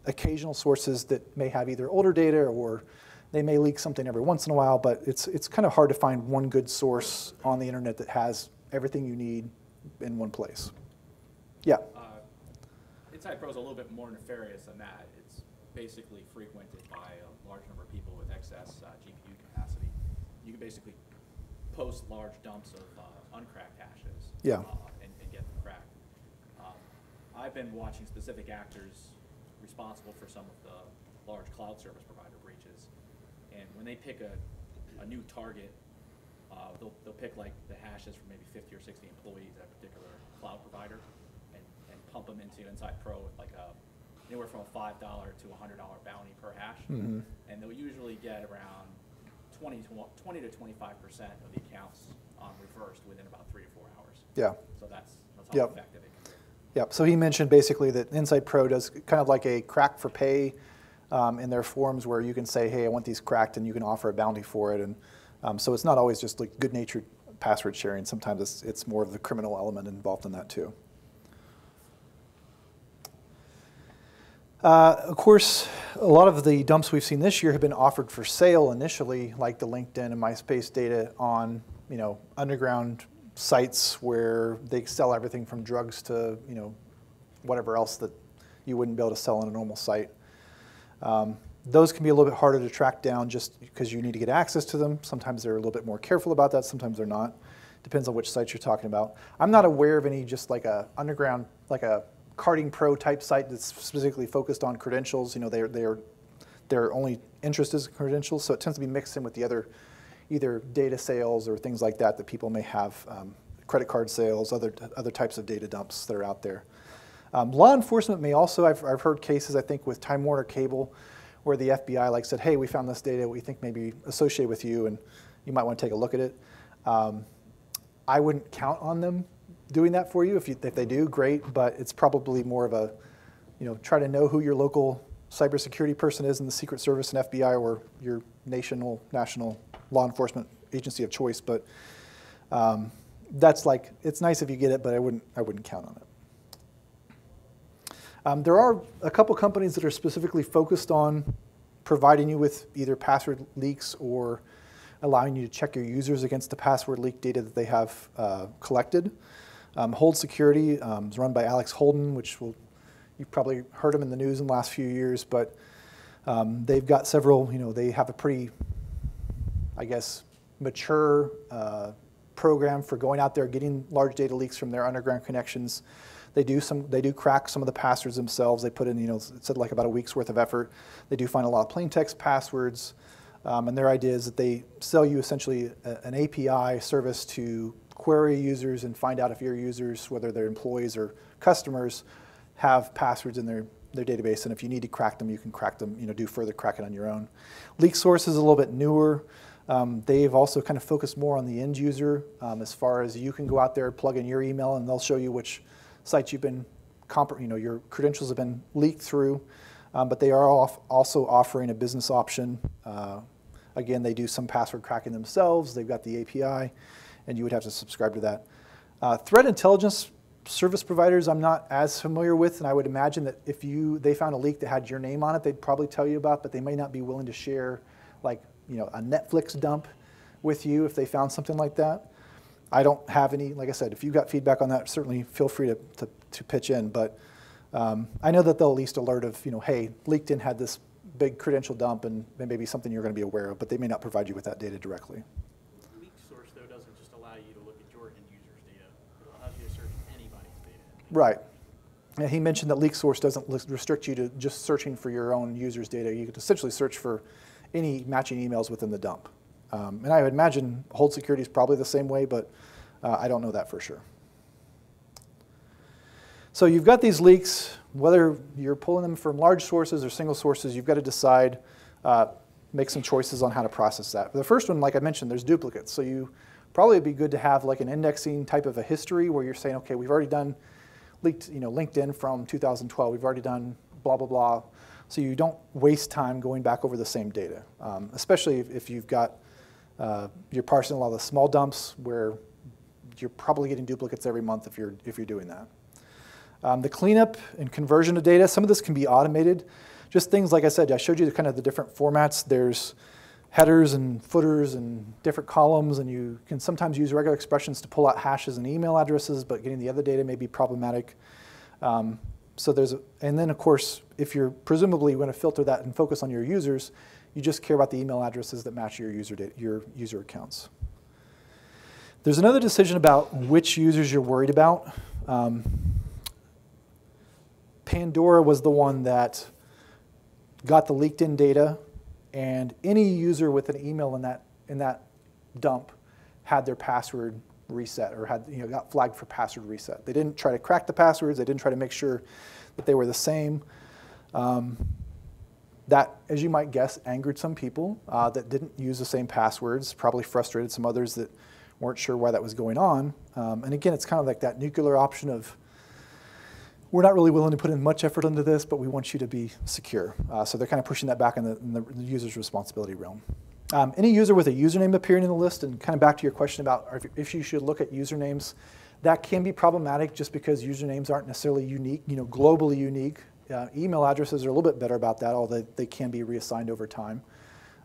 occasional sources that may have either older data or they may leak something every once in a while, but it's, it's kind of hard to find one good source on the internet that has everything you need in one place. Yeah. Uh, Inside Pro is a little bit more nefarious than that. It's basically frequented by a large number of people with excess uh, GPU capacity. You can basically post large dumps of uh, uncracked hashes. Yeah. uh, And, and get them cracked. Um, I've been watching specific actors responsible for some of the large cloud service provider breaches. And when they pick a, a new target, uh, they'll, they'll pick like the hashes from maybe fifty or sixty employees at a particular cloud provider and, and pump them into Inside Pro with like a, anywhere from a five dollar to a hundred dollar bounty per hash. Mhm. And they'll usually get around 20 to, 20 to twenty-five percent of the accounts um, reversed within about three to four hours. Yeah. So that's, that's Yep. how effective it can Yep. So he mentioned basically that Inside Pro does kind of like a crack for pay um, in their forms where you can say, hey, I want these cracked, and you can offer a bounty for it. And um, so it's not always just like good natured password sharing. Sometimes it's, it's more of the criminal element involved in that too. Uh, of course, a lot of the dumps we've seen this year have been offered for sale initially, like the LinkedIn and MySpace data on, you know, underground sites where they sell everything from drugs to, you know, whatever else that you wouldn't be able to sell on a normal site. Um, those can be a little bit harder to track down just because you need to get access to them. Sometimes they're a little bit more careful about that. Sometimes they're not. Depends on which sites you're talking about. I'm not aware of any just like a underground, like a carding pro type site that's specifically focused on credentials. You know, they're, they're, their only interest is credentials, so it tends to be mixed in with the other, either data sales or things like that that people may have, um, credit card sales, other, other types of data dumps that are out there. Um, law enforcement may also, I've, I've heard cases, I think, with Time Warner Cable, where the FBI like said, hey, we found this data we think may be associated with you, and you might want to take a look at it. Um, I wouldn't count on them doing that for you. If, you. if they do, great, but it's probably more of a, you know, try to know who your local cybersecurity person is in the Secret Service and FBI or your national, national law enforcement agency of choice. But um, that's like, it's nice if you get it, but I wouldn't, I wouldn't count on it. Um, there are a couple companies that are specifically focused on providing you with either password leaks or allowing you to check your users against the password leak data that they have uh, collected. Um, Hold Security um, is run by Alex Holden, which will, you've probably heard him in the news in the last few years, but um, they've got several, you know, they have a pretty, I guess, mature uh, program for going out there, getting large data leaks from their underground connections. They do some, they do crack some of the passwords themselves. They put in, you know, it said like about a week's worth of effort. They do find a lot of plain text passwords. Um, and their idea is that they sell you essentially a, an API service to query users and find out if your users, whether they're employees or customers, have passwords in their, their database. And if you need to crack them, you can crack them, you know, do further cracking on your own. Leak source is a little bit newer. Um, they've also kind of focused more on the end user um, as far as you can go out there, plug in your email, and they'll show you which sites you've been, you know, your credentials have been leaked through. Um, but they are off also offering a business option. Uh, again, they do some password cracking themselves. They've got the API, and you would have to subscribe to that. Uh, threat intelligence service providers, I'm not as familiar with, and I would imagine that if you they found a leak that had your name on it, they'd probably tell you about, but they may not be willing to share, like you know, a Netflix dump with you if they found something like that. I don't have any, like I said, if you've got feedback on that, certainly feel free to, to, to pitch in. But um, I know that they'll at least alert of, you know, hey, LinkedIn had this big credential dump and it may be something you're going to be aware of, but they may not provide you with that data directly. Leak source, though, doesn't just allow you to look at your end user's data. It allows you to search anybody's data. Right. Yeah, he mentioned that leak source doesn't restrict you to just searching for your own user's data. You could essentially search for any matching emails within the dump. Um, and I would imagine Hold Security is probably the same way, but uh, I don't know that for sure. So you've got these leaks, whether you're pulling them from large sources or single sources, you've got to decide, uh, make some choices on how to process that. The first one, like I mentioned, there's duplicates. So you probably would be good to have like an indexing type of a history where you're saying, okay, we've already done leaked, you know, LinkedIn from 2012. We've already done blah, blah, blah. So you don't waste time going back over the same data, um, especially if, if you've got, uh, you're parsing a lot of the small dumps where you're probably getting duplicates every month if you're, if you're doing that. Um, the cleanup and conversion of data, some of this can be automated. Just things like I said, I showed you the kind of the different formats. There's headers and footers and different columns, and you can sometimes use regular expressions to pull out hashes and email addresses, but getting the other data may be problematic. Um, so there's, a, and then of course, if you're presumably going to filter that and focus on your users, you just care about the email addresses that match your user your user accounts. There's another decision about which users you're worried about. Um, Pandora was the one that got the leaked in data, and any user with an email in that in that dump had their password reset or had you know got flagged for password reset. They didn't try to crack the passwords. They didn't try to make sure that they were the same. Um, that, as you might guess, angered some people uh, that didn't use the same passwords. Probably frustrated some others that weren't sure why that was going on. Um, and again, it's kind of like that nuclear option of we're not really willing to put in much effort into this, but we want you to be secure. Uh, so they're kind of pushing that back in the, in the, the user's responsibility realm. Um, any user with a username appearing in the list, and kind of back to your question about if, you should look at usernames, that can be problematic just because usernames aren't necessarily unique, you know, globally unique. Uh, email addresses are a little bit better about that, although they can be reassigned over time.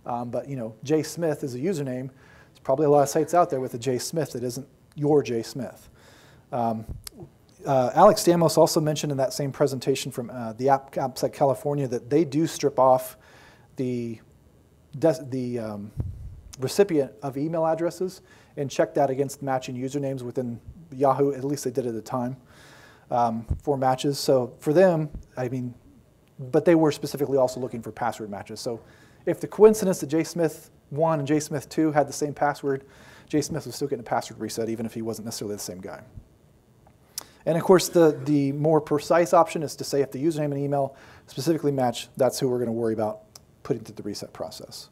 Um, but you know, J Smith is a username. There's probably a lot of sites out there with a J Smith that isn't your J Smith. Um, uh, Alex Stamos also mentioned in that same presentation from uh, the App, AppSec California that they do strip off the, the um, recipient of email addresses and check that against matching usernames within Yahoo. At least they did at the time um, for matches. So for them, I mean, but they were specifically also looking for password matches. So if the coincidence that J Smith 1 and J Smith 2 had the same password, J Smith was still getting a password reset even if he wasn't necessarily the same guy. And of course, the, the more precise option is to say if the username and email specifically match, that's who we're going to worry about putting through the reset process.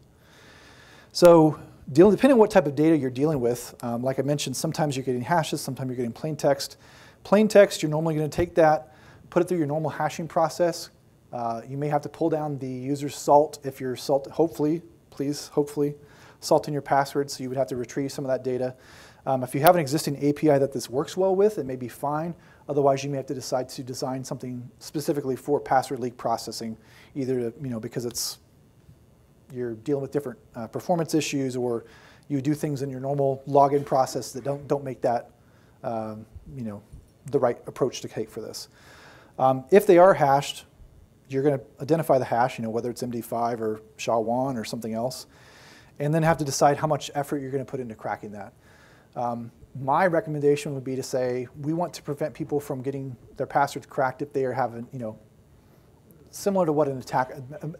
So dealing, depending on what type of data you're dealing with, um, like I mentioned, sometimes you're getting hashes, sometimes you're getting plain text. Plain text, you're normally going to take that, put it through your normal hashing process. Uh, you may have to pull down the user's salt if you're salt, hopefully, please, hopefully, salting your password, so you would have to retrieve some of that data. Um, if you have an existing API that this works well with, it may be fine. Otherwise, you may have to decide to design something specifically for password leak processing, either you know because it's you're dealing with different uh, performance issues, or you do things in your normal login process that don't don't make that um, you know the right approach to take for this. Um, if they are hashed, you're going to identify the hash, you know whether it's MD5 or SHA-1 or something else, and then have to decide how much effort you're going to put into cracking that. Um, my recommendation would be to say we want to prevent people from getting their passwords cracked if they are having, you know, similar to what an attack,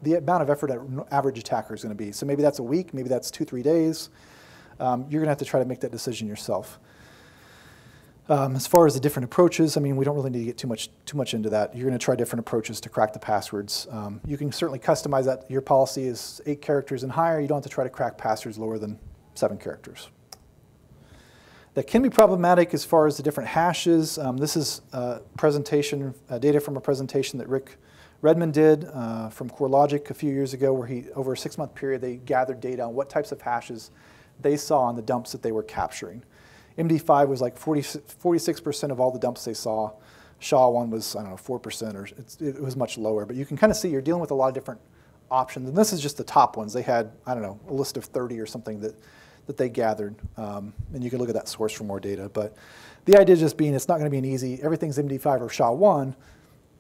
the amount of effort an average attacker is going to be. So maybe that's a week, maybe that's two, three days. Um, you're going to have to try to make that decision yourself. Um, as far as the different approaches, I mean, we don't really need to get too much too much into that. You're going to try different approaches to crack the passwords. Um, you can certainly customize that. Your policy is eight characters and higher. You don't have to try to crack passwords lower than seven characters that can be problematic as far as the different hashes. Um, this is a presentation, uh, data from a presentation that Rick Redman did uh, from KoreLogic a few years ago where he, over a six month period, they gathered data on what types of hashes they saw on the dumps that they were capturing. MD5 was like 40, 46% of all the dumps they saw. SHA-1 was, I don't know, 4% or it was much lower. But you can kind of see you're dealing with a lot of different options. And this is just the top ones. They had, I don't know, a list of 30 or something that that they gathered. Um, and you can look at that source for more data. But the idea just being it's not going to be an easy, everything's MD5 or SHA-1.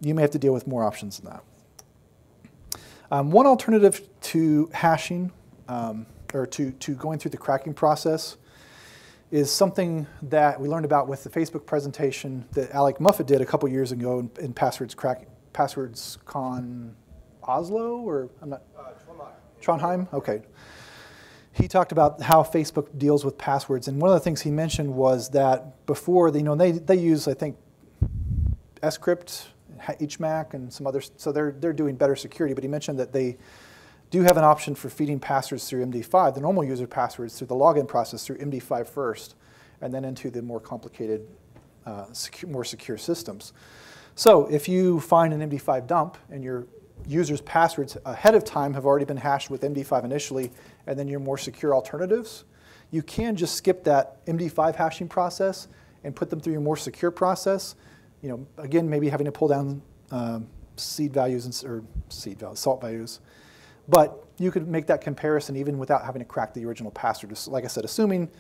You may have to deal with more options than that. Um, one alternative to hashing um, or to, to going through the cracking process is something that we learned about with the Facebook presentation that Alec Muffett did a couple years ago in, in Passwords Crack, Passwords Con Oslo or I'm not. Uh, Trondheim. Okay he talked about how Facebook deals with passwords. And one of the things he mentioned was that before, you know, they, they use, I think, Scrypt, HMAC, and some others. So they're, they're doing better security. But he mentioned that they do have an option for feeding passwords through MD5, the normal user passwords through the login process through MD5 first, and then into the more complicated, uh, more secure systems. So if you find an MD5 dump and you're users' passwords ahead of time have already been hashed with MD5 initially, and then your more secure alternatives, you can just skip that MD5 hashing process and put them through your more secure process. You know, again, maybe having to pull down um, seed values and, or seed values, salt values. But you could make that comparison even without having to crack the original password. Just like I said, assuming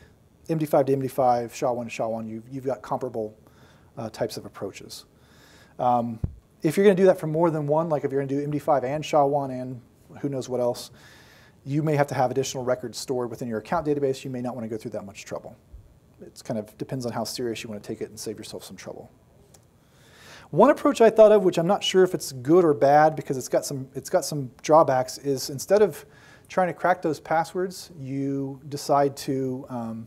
MD5 to MD5, SHA-1 to SHA-1, you've, you've got comparable uh, types of approaches. Um, if you're going to do that for more than one, like if you're going to do MD5 and SHA-1 and who knows what else, you may have to have additional records stored within your account database. You may not want to go through that much trouble. It kind of depends on how serious you want to take it and save yourself some trouble. One approach I thought of, which I'm not sure if it's good or bad because it's got some, it's got some drawbacks, is instead of trying to crack those passwords, you decide to um,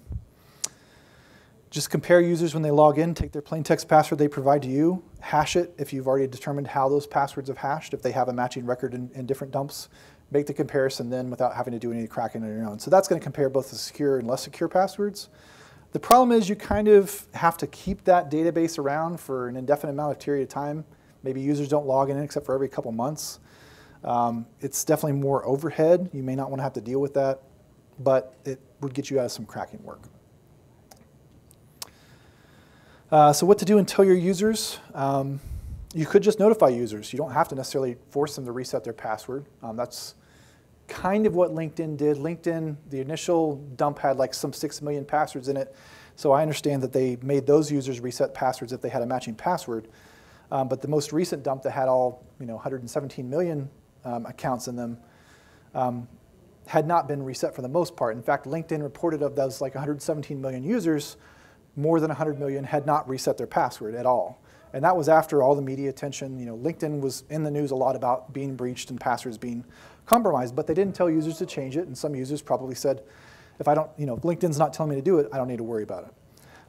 just compare users when they log in, take their plain text password they provide to you, hash it if you've already determined how those passwords have hashed, if they have a matching record in, in different dumps, make the comparison then without having to do any cracking on your own. So that's going to compare both the secure and less secure passwords. The problem is you kind of have to keep that database around for an indefinite amount of period of time. Maybe users don't log in except for every couple months. Um, it's definitely more overhead. You may not want to have to deal with that, but it would get you out of some cracking work. Uh, so what to do and tell your users? Um, you could just notify users. You don't have to necessarily force them to reset their password. Um, that's kind of what LinkedIn did. LinkedIn, the initial dump had like some 6 million passwords in it. So I understand that they made those users reset passwords if they had a matching password. Um, but the most recent dump that had all you know 117 million um, accounts in them um, had not been reset for the most part. In fact, LinkedIn reported of those like 117 million users, more than 100 million had not reset their password at all. And that was after all the media attention. You know, LinkedIn was in the news a lot about being breached and passwords being compromised, but they didn't tell users to change it. And some users probably said, if I don't, you know, LinkedIn's not telling me to do it, I don't need to worry about it.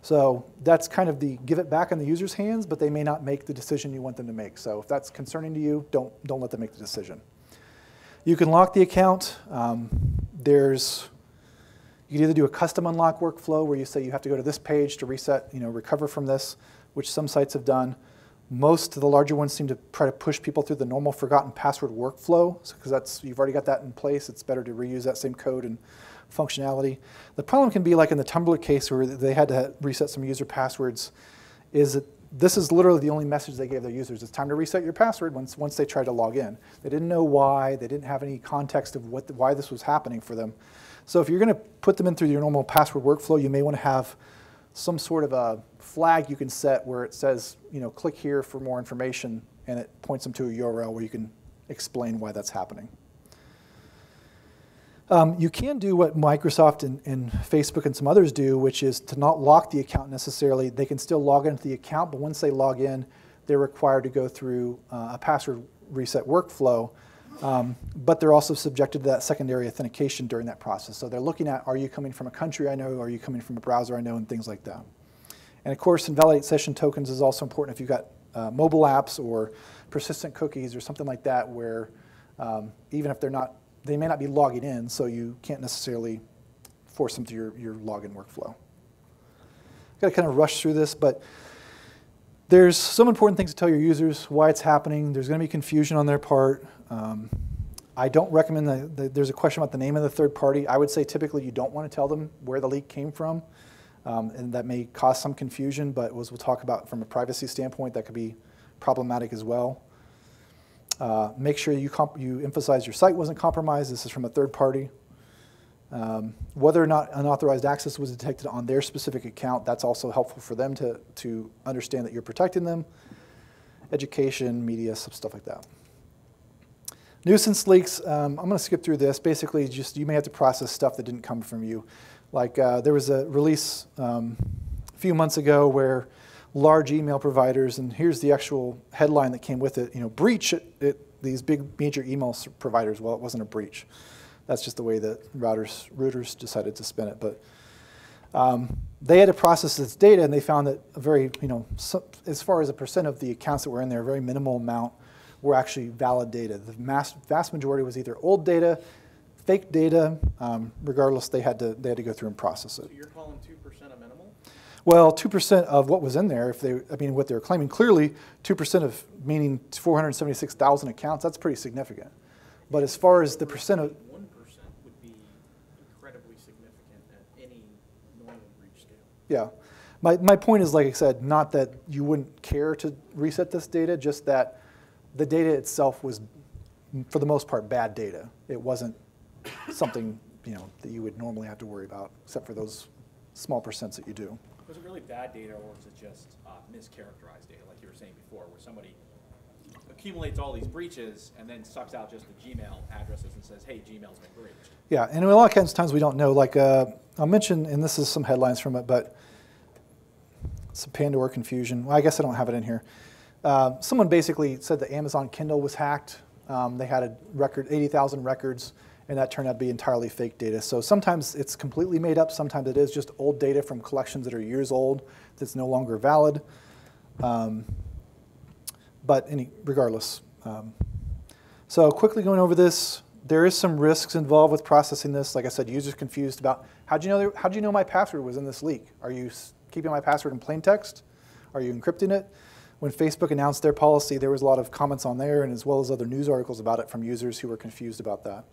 So that's kind of the give it back in the user's hands, but they may not make the decision you want them to make. So if that's concerning to you, don't, don't let them make the decision. You can lock the account. Um, there's, you can either do a custom unlock workflow where you say you have to go to this page to reset, you know, recover from this, which some sites have done. Most of the larger ones seem to try to push people through the normal forgotten password workflow because that's you've already got that in place. It's better to reuse that same code and functionality. The problem can be like in the Tumblr case where they had to reset some user passwords. Is that this is literally the only message they gave their users. It's time to reset your password once once they tried to log in. They didn't know why. They didn't have any context of what the, why this was happening for them. So if you're going to put them in through your normal password workflow, you may want to have some sort of a flag you can set where it says, you know, click here for more information, and it points them to a URL where you can explain why that's happening. Um, you can do what Microsoft and, and, Facebook and some others do, which is to not lock the account necessarily. They can still log into the account, but once they log in, they're required to go through uh, a password reset workflow. Um, but they're also subjected to that secondary authentication during that process. So they're looking at, are you coming from a country I know, are you coming from a browser I know, and things like that. And of course, invalidate session tokens is also important if you've got uh, mobile apps or persistent cookies or something like that where um, even if they're not, they may not be logging in, so you can't necessarily force them to your, your login workflow. I've got to kind of rush through this, but there's some important things to tell your users why it's happening. There's going to be confusion on their part. Um, I don't recommend that the, there's a question about the name of the third party. I would say typically you don't want to tell them where the leak came from. Um, and that may cause some confusion, but as we'll talk about from a privacy standpoint, that could be problematic as well. Uh, make sure you, you emphasize your site wasn't compromised. This is from a third party. Um, whether or not unauthorized access was detected on their specific account, that's also helpful for them to, to understand that you're protecting them. Education, media, stuff like that. Nuisance leaks, um, I'm going to skip through this. Basically, just you may have to process stuff that didn't come from you. Like uh, there was a release um, a few months ago where large email providers, and here's the actual headline that came with it, you know, breach it, these big major email providers. Well, it wasn't a breach. That's just the way that Reuters, Reuters decided to spin it. But um, they had to process this data, and they found that a very, you know, so, as far as a percent of the accounts that were in there, a very minimal amount were actually valid data. The mass, vast majority was either old data fake data. Um, regardless, they had to they had to go through and process it. So you're calling two percent a minimal? Well, two percent of what was in there, if they, I mean, what they're claiming, clearly, two percent of meaning 476,000 accounts. That's pretty significant. But as far as the percent of One percent would be incredibly significant at any normal breach scale. yeah, my my point is, like I said, not that you wouldn't care to reset this data, just that the data itself was, for the most part, bad data. It wasn't something you know that you would normally have to worry about, except for those small percents that you do. Was it really bad data or was it just uh, mischaracterized data, like you were saying before, where somebody accumulates all these breaches and then sucks out just the Gmail addresses and says, hey, Gmail's been breached? Yeah, and a lot of times we don't know. Like uh, I'll mention, and this is some headlines from it, but some Pandora confusion. Well, I guess I don't have it in here. Uh, someone basically said that Amazon Kindle was hacked. Um, they had a record, 80,000 records, and that turned out to be entirely fake data. So sometimes it's completely made up. Sometimes it is just old data from collections that are years old that's no longer valid. Um, but any, regardless. Um, so quickly going over this, there is some risks involved with processing this. Like I said, users confused about how'd you know how'd you know my password was in this leak? Are you keeping my password in plain text? Are you encrypting it? When Facebook announced their policy, there was a lot of comments on there, and as well as other news articles about it from users who were confused about that.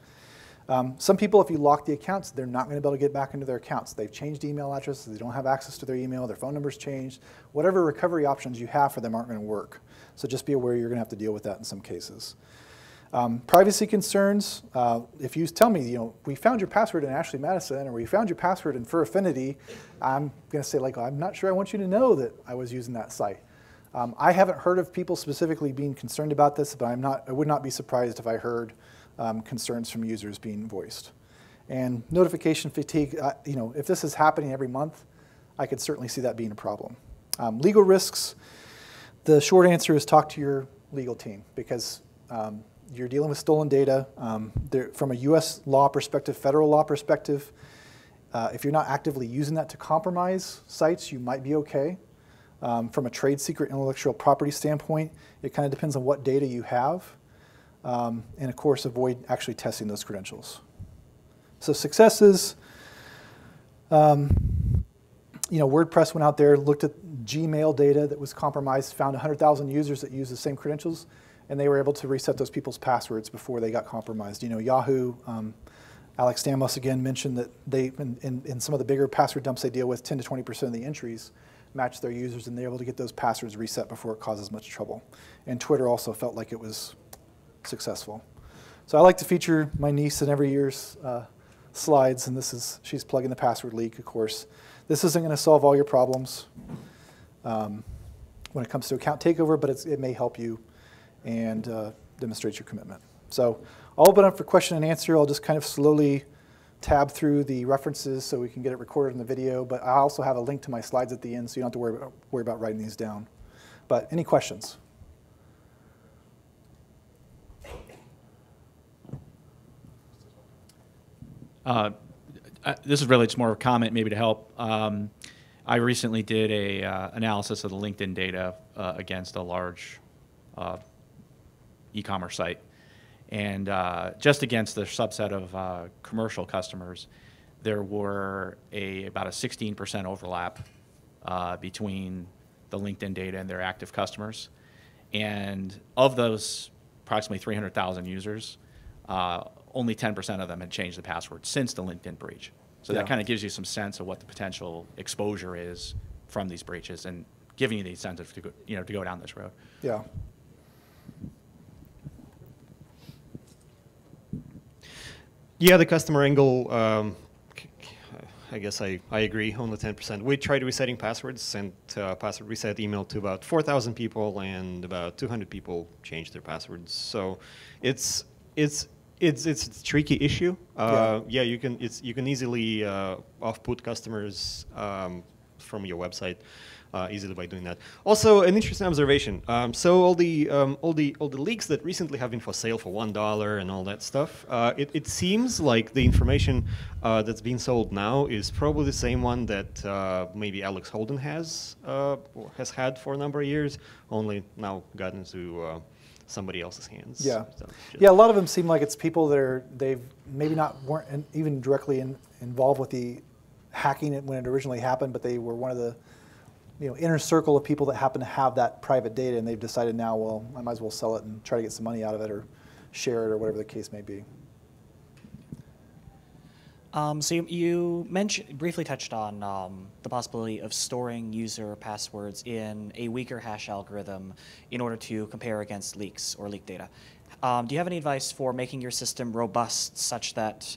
Um, some people, if you lock the accounts, they're not going to be able to get back into their accounts. They've changed email addresses, they don't have access to their email, their phone number's changed. Whatever recovery options you have for them aren't going to work. So just be aware you're going to have to deal with that in some cases. Um, privacy concerns, uh, if you tell me, you know, we found your password in Ashley Madison or we found your password in Fur Affinity, I'm going to say like, I'm not sure I want you to know that I was using that site. Um, I haven't heard of people specifically being concerned about this, but I'm not, I would not be surprised if I heard um, concerns from users being voiced. And notification fatigue, uh, you know, if this is happening every month, I could certainly see that being a problem. Um, legal risks, the short answer is talk to your legal team because um, you're dealing with stolen data. Um, from a US law perspective, federal law perspective, uh, if you're not actively using that to compromise sites, you might be okay. Um, from a trade secret intellectual property standpoint, it kind of depends on what data you have. Um, and of course, avoid actually testing those credentials. So successes, um, you know, WordPress went out there, looked at Gmail data that was compromised, found 100,000 users that use the same credentials, and they were able to reset those people's passwords before they got compromised. You know, Yahoo, um, Alex Stamos again mentioned that they, in, in, in, some of the bigger password dumps they deal with, 10 to 20% of the entries match their users, and they're able to get those passwords reset before it causes much trouble. And Twitter also felt like it was successful. So I like to feature my niece in every year's uh, slides, and this is, she's plugging the password leak, of course. This isn't going to solve all your problems um, when it comes to account takeover, but it may help you and uh, demonstrate your commitment. So I'll open up for question and answer. I'll just kind of slowly tab through the references so we can get it recorded in the video, but I also have a link to my slides at the end so you don't have to worry about, worry about writing these down. But any questions? Uh, this is really just more of a comment, maybe to help. Um, I recently did a uh, analysis of the LinkedIn data uh, against a large uh, e-commerce site, and uh, just against the subset of commercial customers, there were a about a 16% overlap between the LinkedIn data and their active customers, and of those approximately 300,000 users, uh, only 10% of them had changed the password since the LinkedIn breach. So yeah. that kind of gives you some sense of what the potential exposure is from these breaches and giving you the incentive to go, you know, to go down this road. Yeah. Yeah, the customer angle, um, I guess I, I agree on the 10%. We tried resetting passwords, sent uh, password reset email to about 4,000 people, and about 200 people changed their passwords. So it's it's it's it's a tricky issue. Uh, yeah. yeah. you can it's you can easily uh, off-put customers um, from your website uh, easily by doing that. Also, an interesting observation. Um, so all the um, all the all the leaks that recently have been for sale for one dollar and all that stuff, uh, it, it seems like the information uh, that's being sold now is probably the same one that uh, maybe Alex Holden has uh, has had for a number of years, only now gotten to uh, somebody else's hands. Yeah, so yeah. A lot of them seem like it's people that are they've maybe not weren't even directly in, involved with the hacking it when it originally happened, but they were one of the you know, inner circle of people that happen to have that private data and they've decided now, well, I might as well sell it and try to get some money out of it or share it or whatever the case may be. Um, so you, you, mentioned briefly touched on um, the possibility of storing user passwords in a weaker hash algorithm in order to compare against leaks or leak data. Um, do you have any advice for making your system robust such that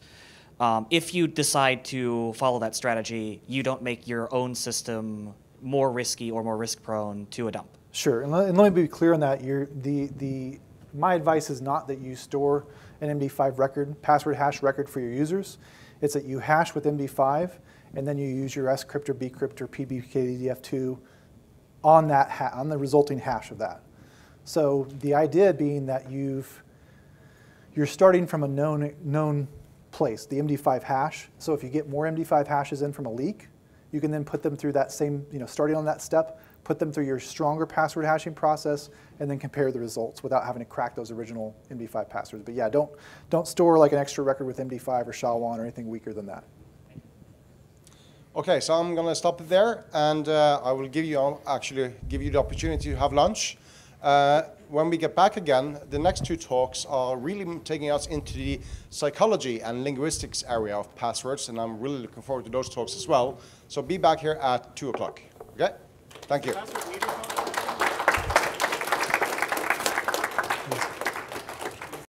Um, if you decide to follow that strategy, you don't make your own system more risky or more risk prone to a dump. Sure, and let, and let me be clear on that. You're, the, the, my advice is not that you store an MD5 record, password hash record for your users. It's that you hash with MD5, and then you use your scrypt or bcrypt or PBKDF2 on that ha- on the resulting hash of that. So the idea being that you've you're starting from a known known place, the MD5 hash. So if you get more MD5 hashes in from a leak, you can then put them through that same, you know, starting on that step, put them through your stronger password hashing process, and then compare the results without having to crack those original MD5 passwords. But yeah, don't don't store like an extra record with MD5 or SHA-1 or anything weaker than that. Okay, so I'm going to stop it there, and uh, I will give you actually give you the opportunity to have lunch. Uh, when we get back again, the next two talks are really taking us into the psychology and linguistics area of passwords, and I'm really looking forward to those talks as well. So be back here at two o'clock. Okay? Thank you.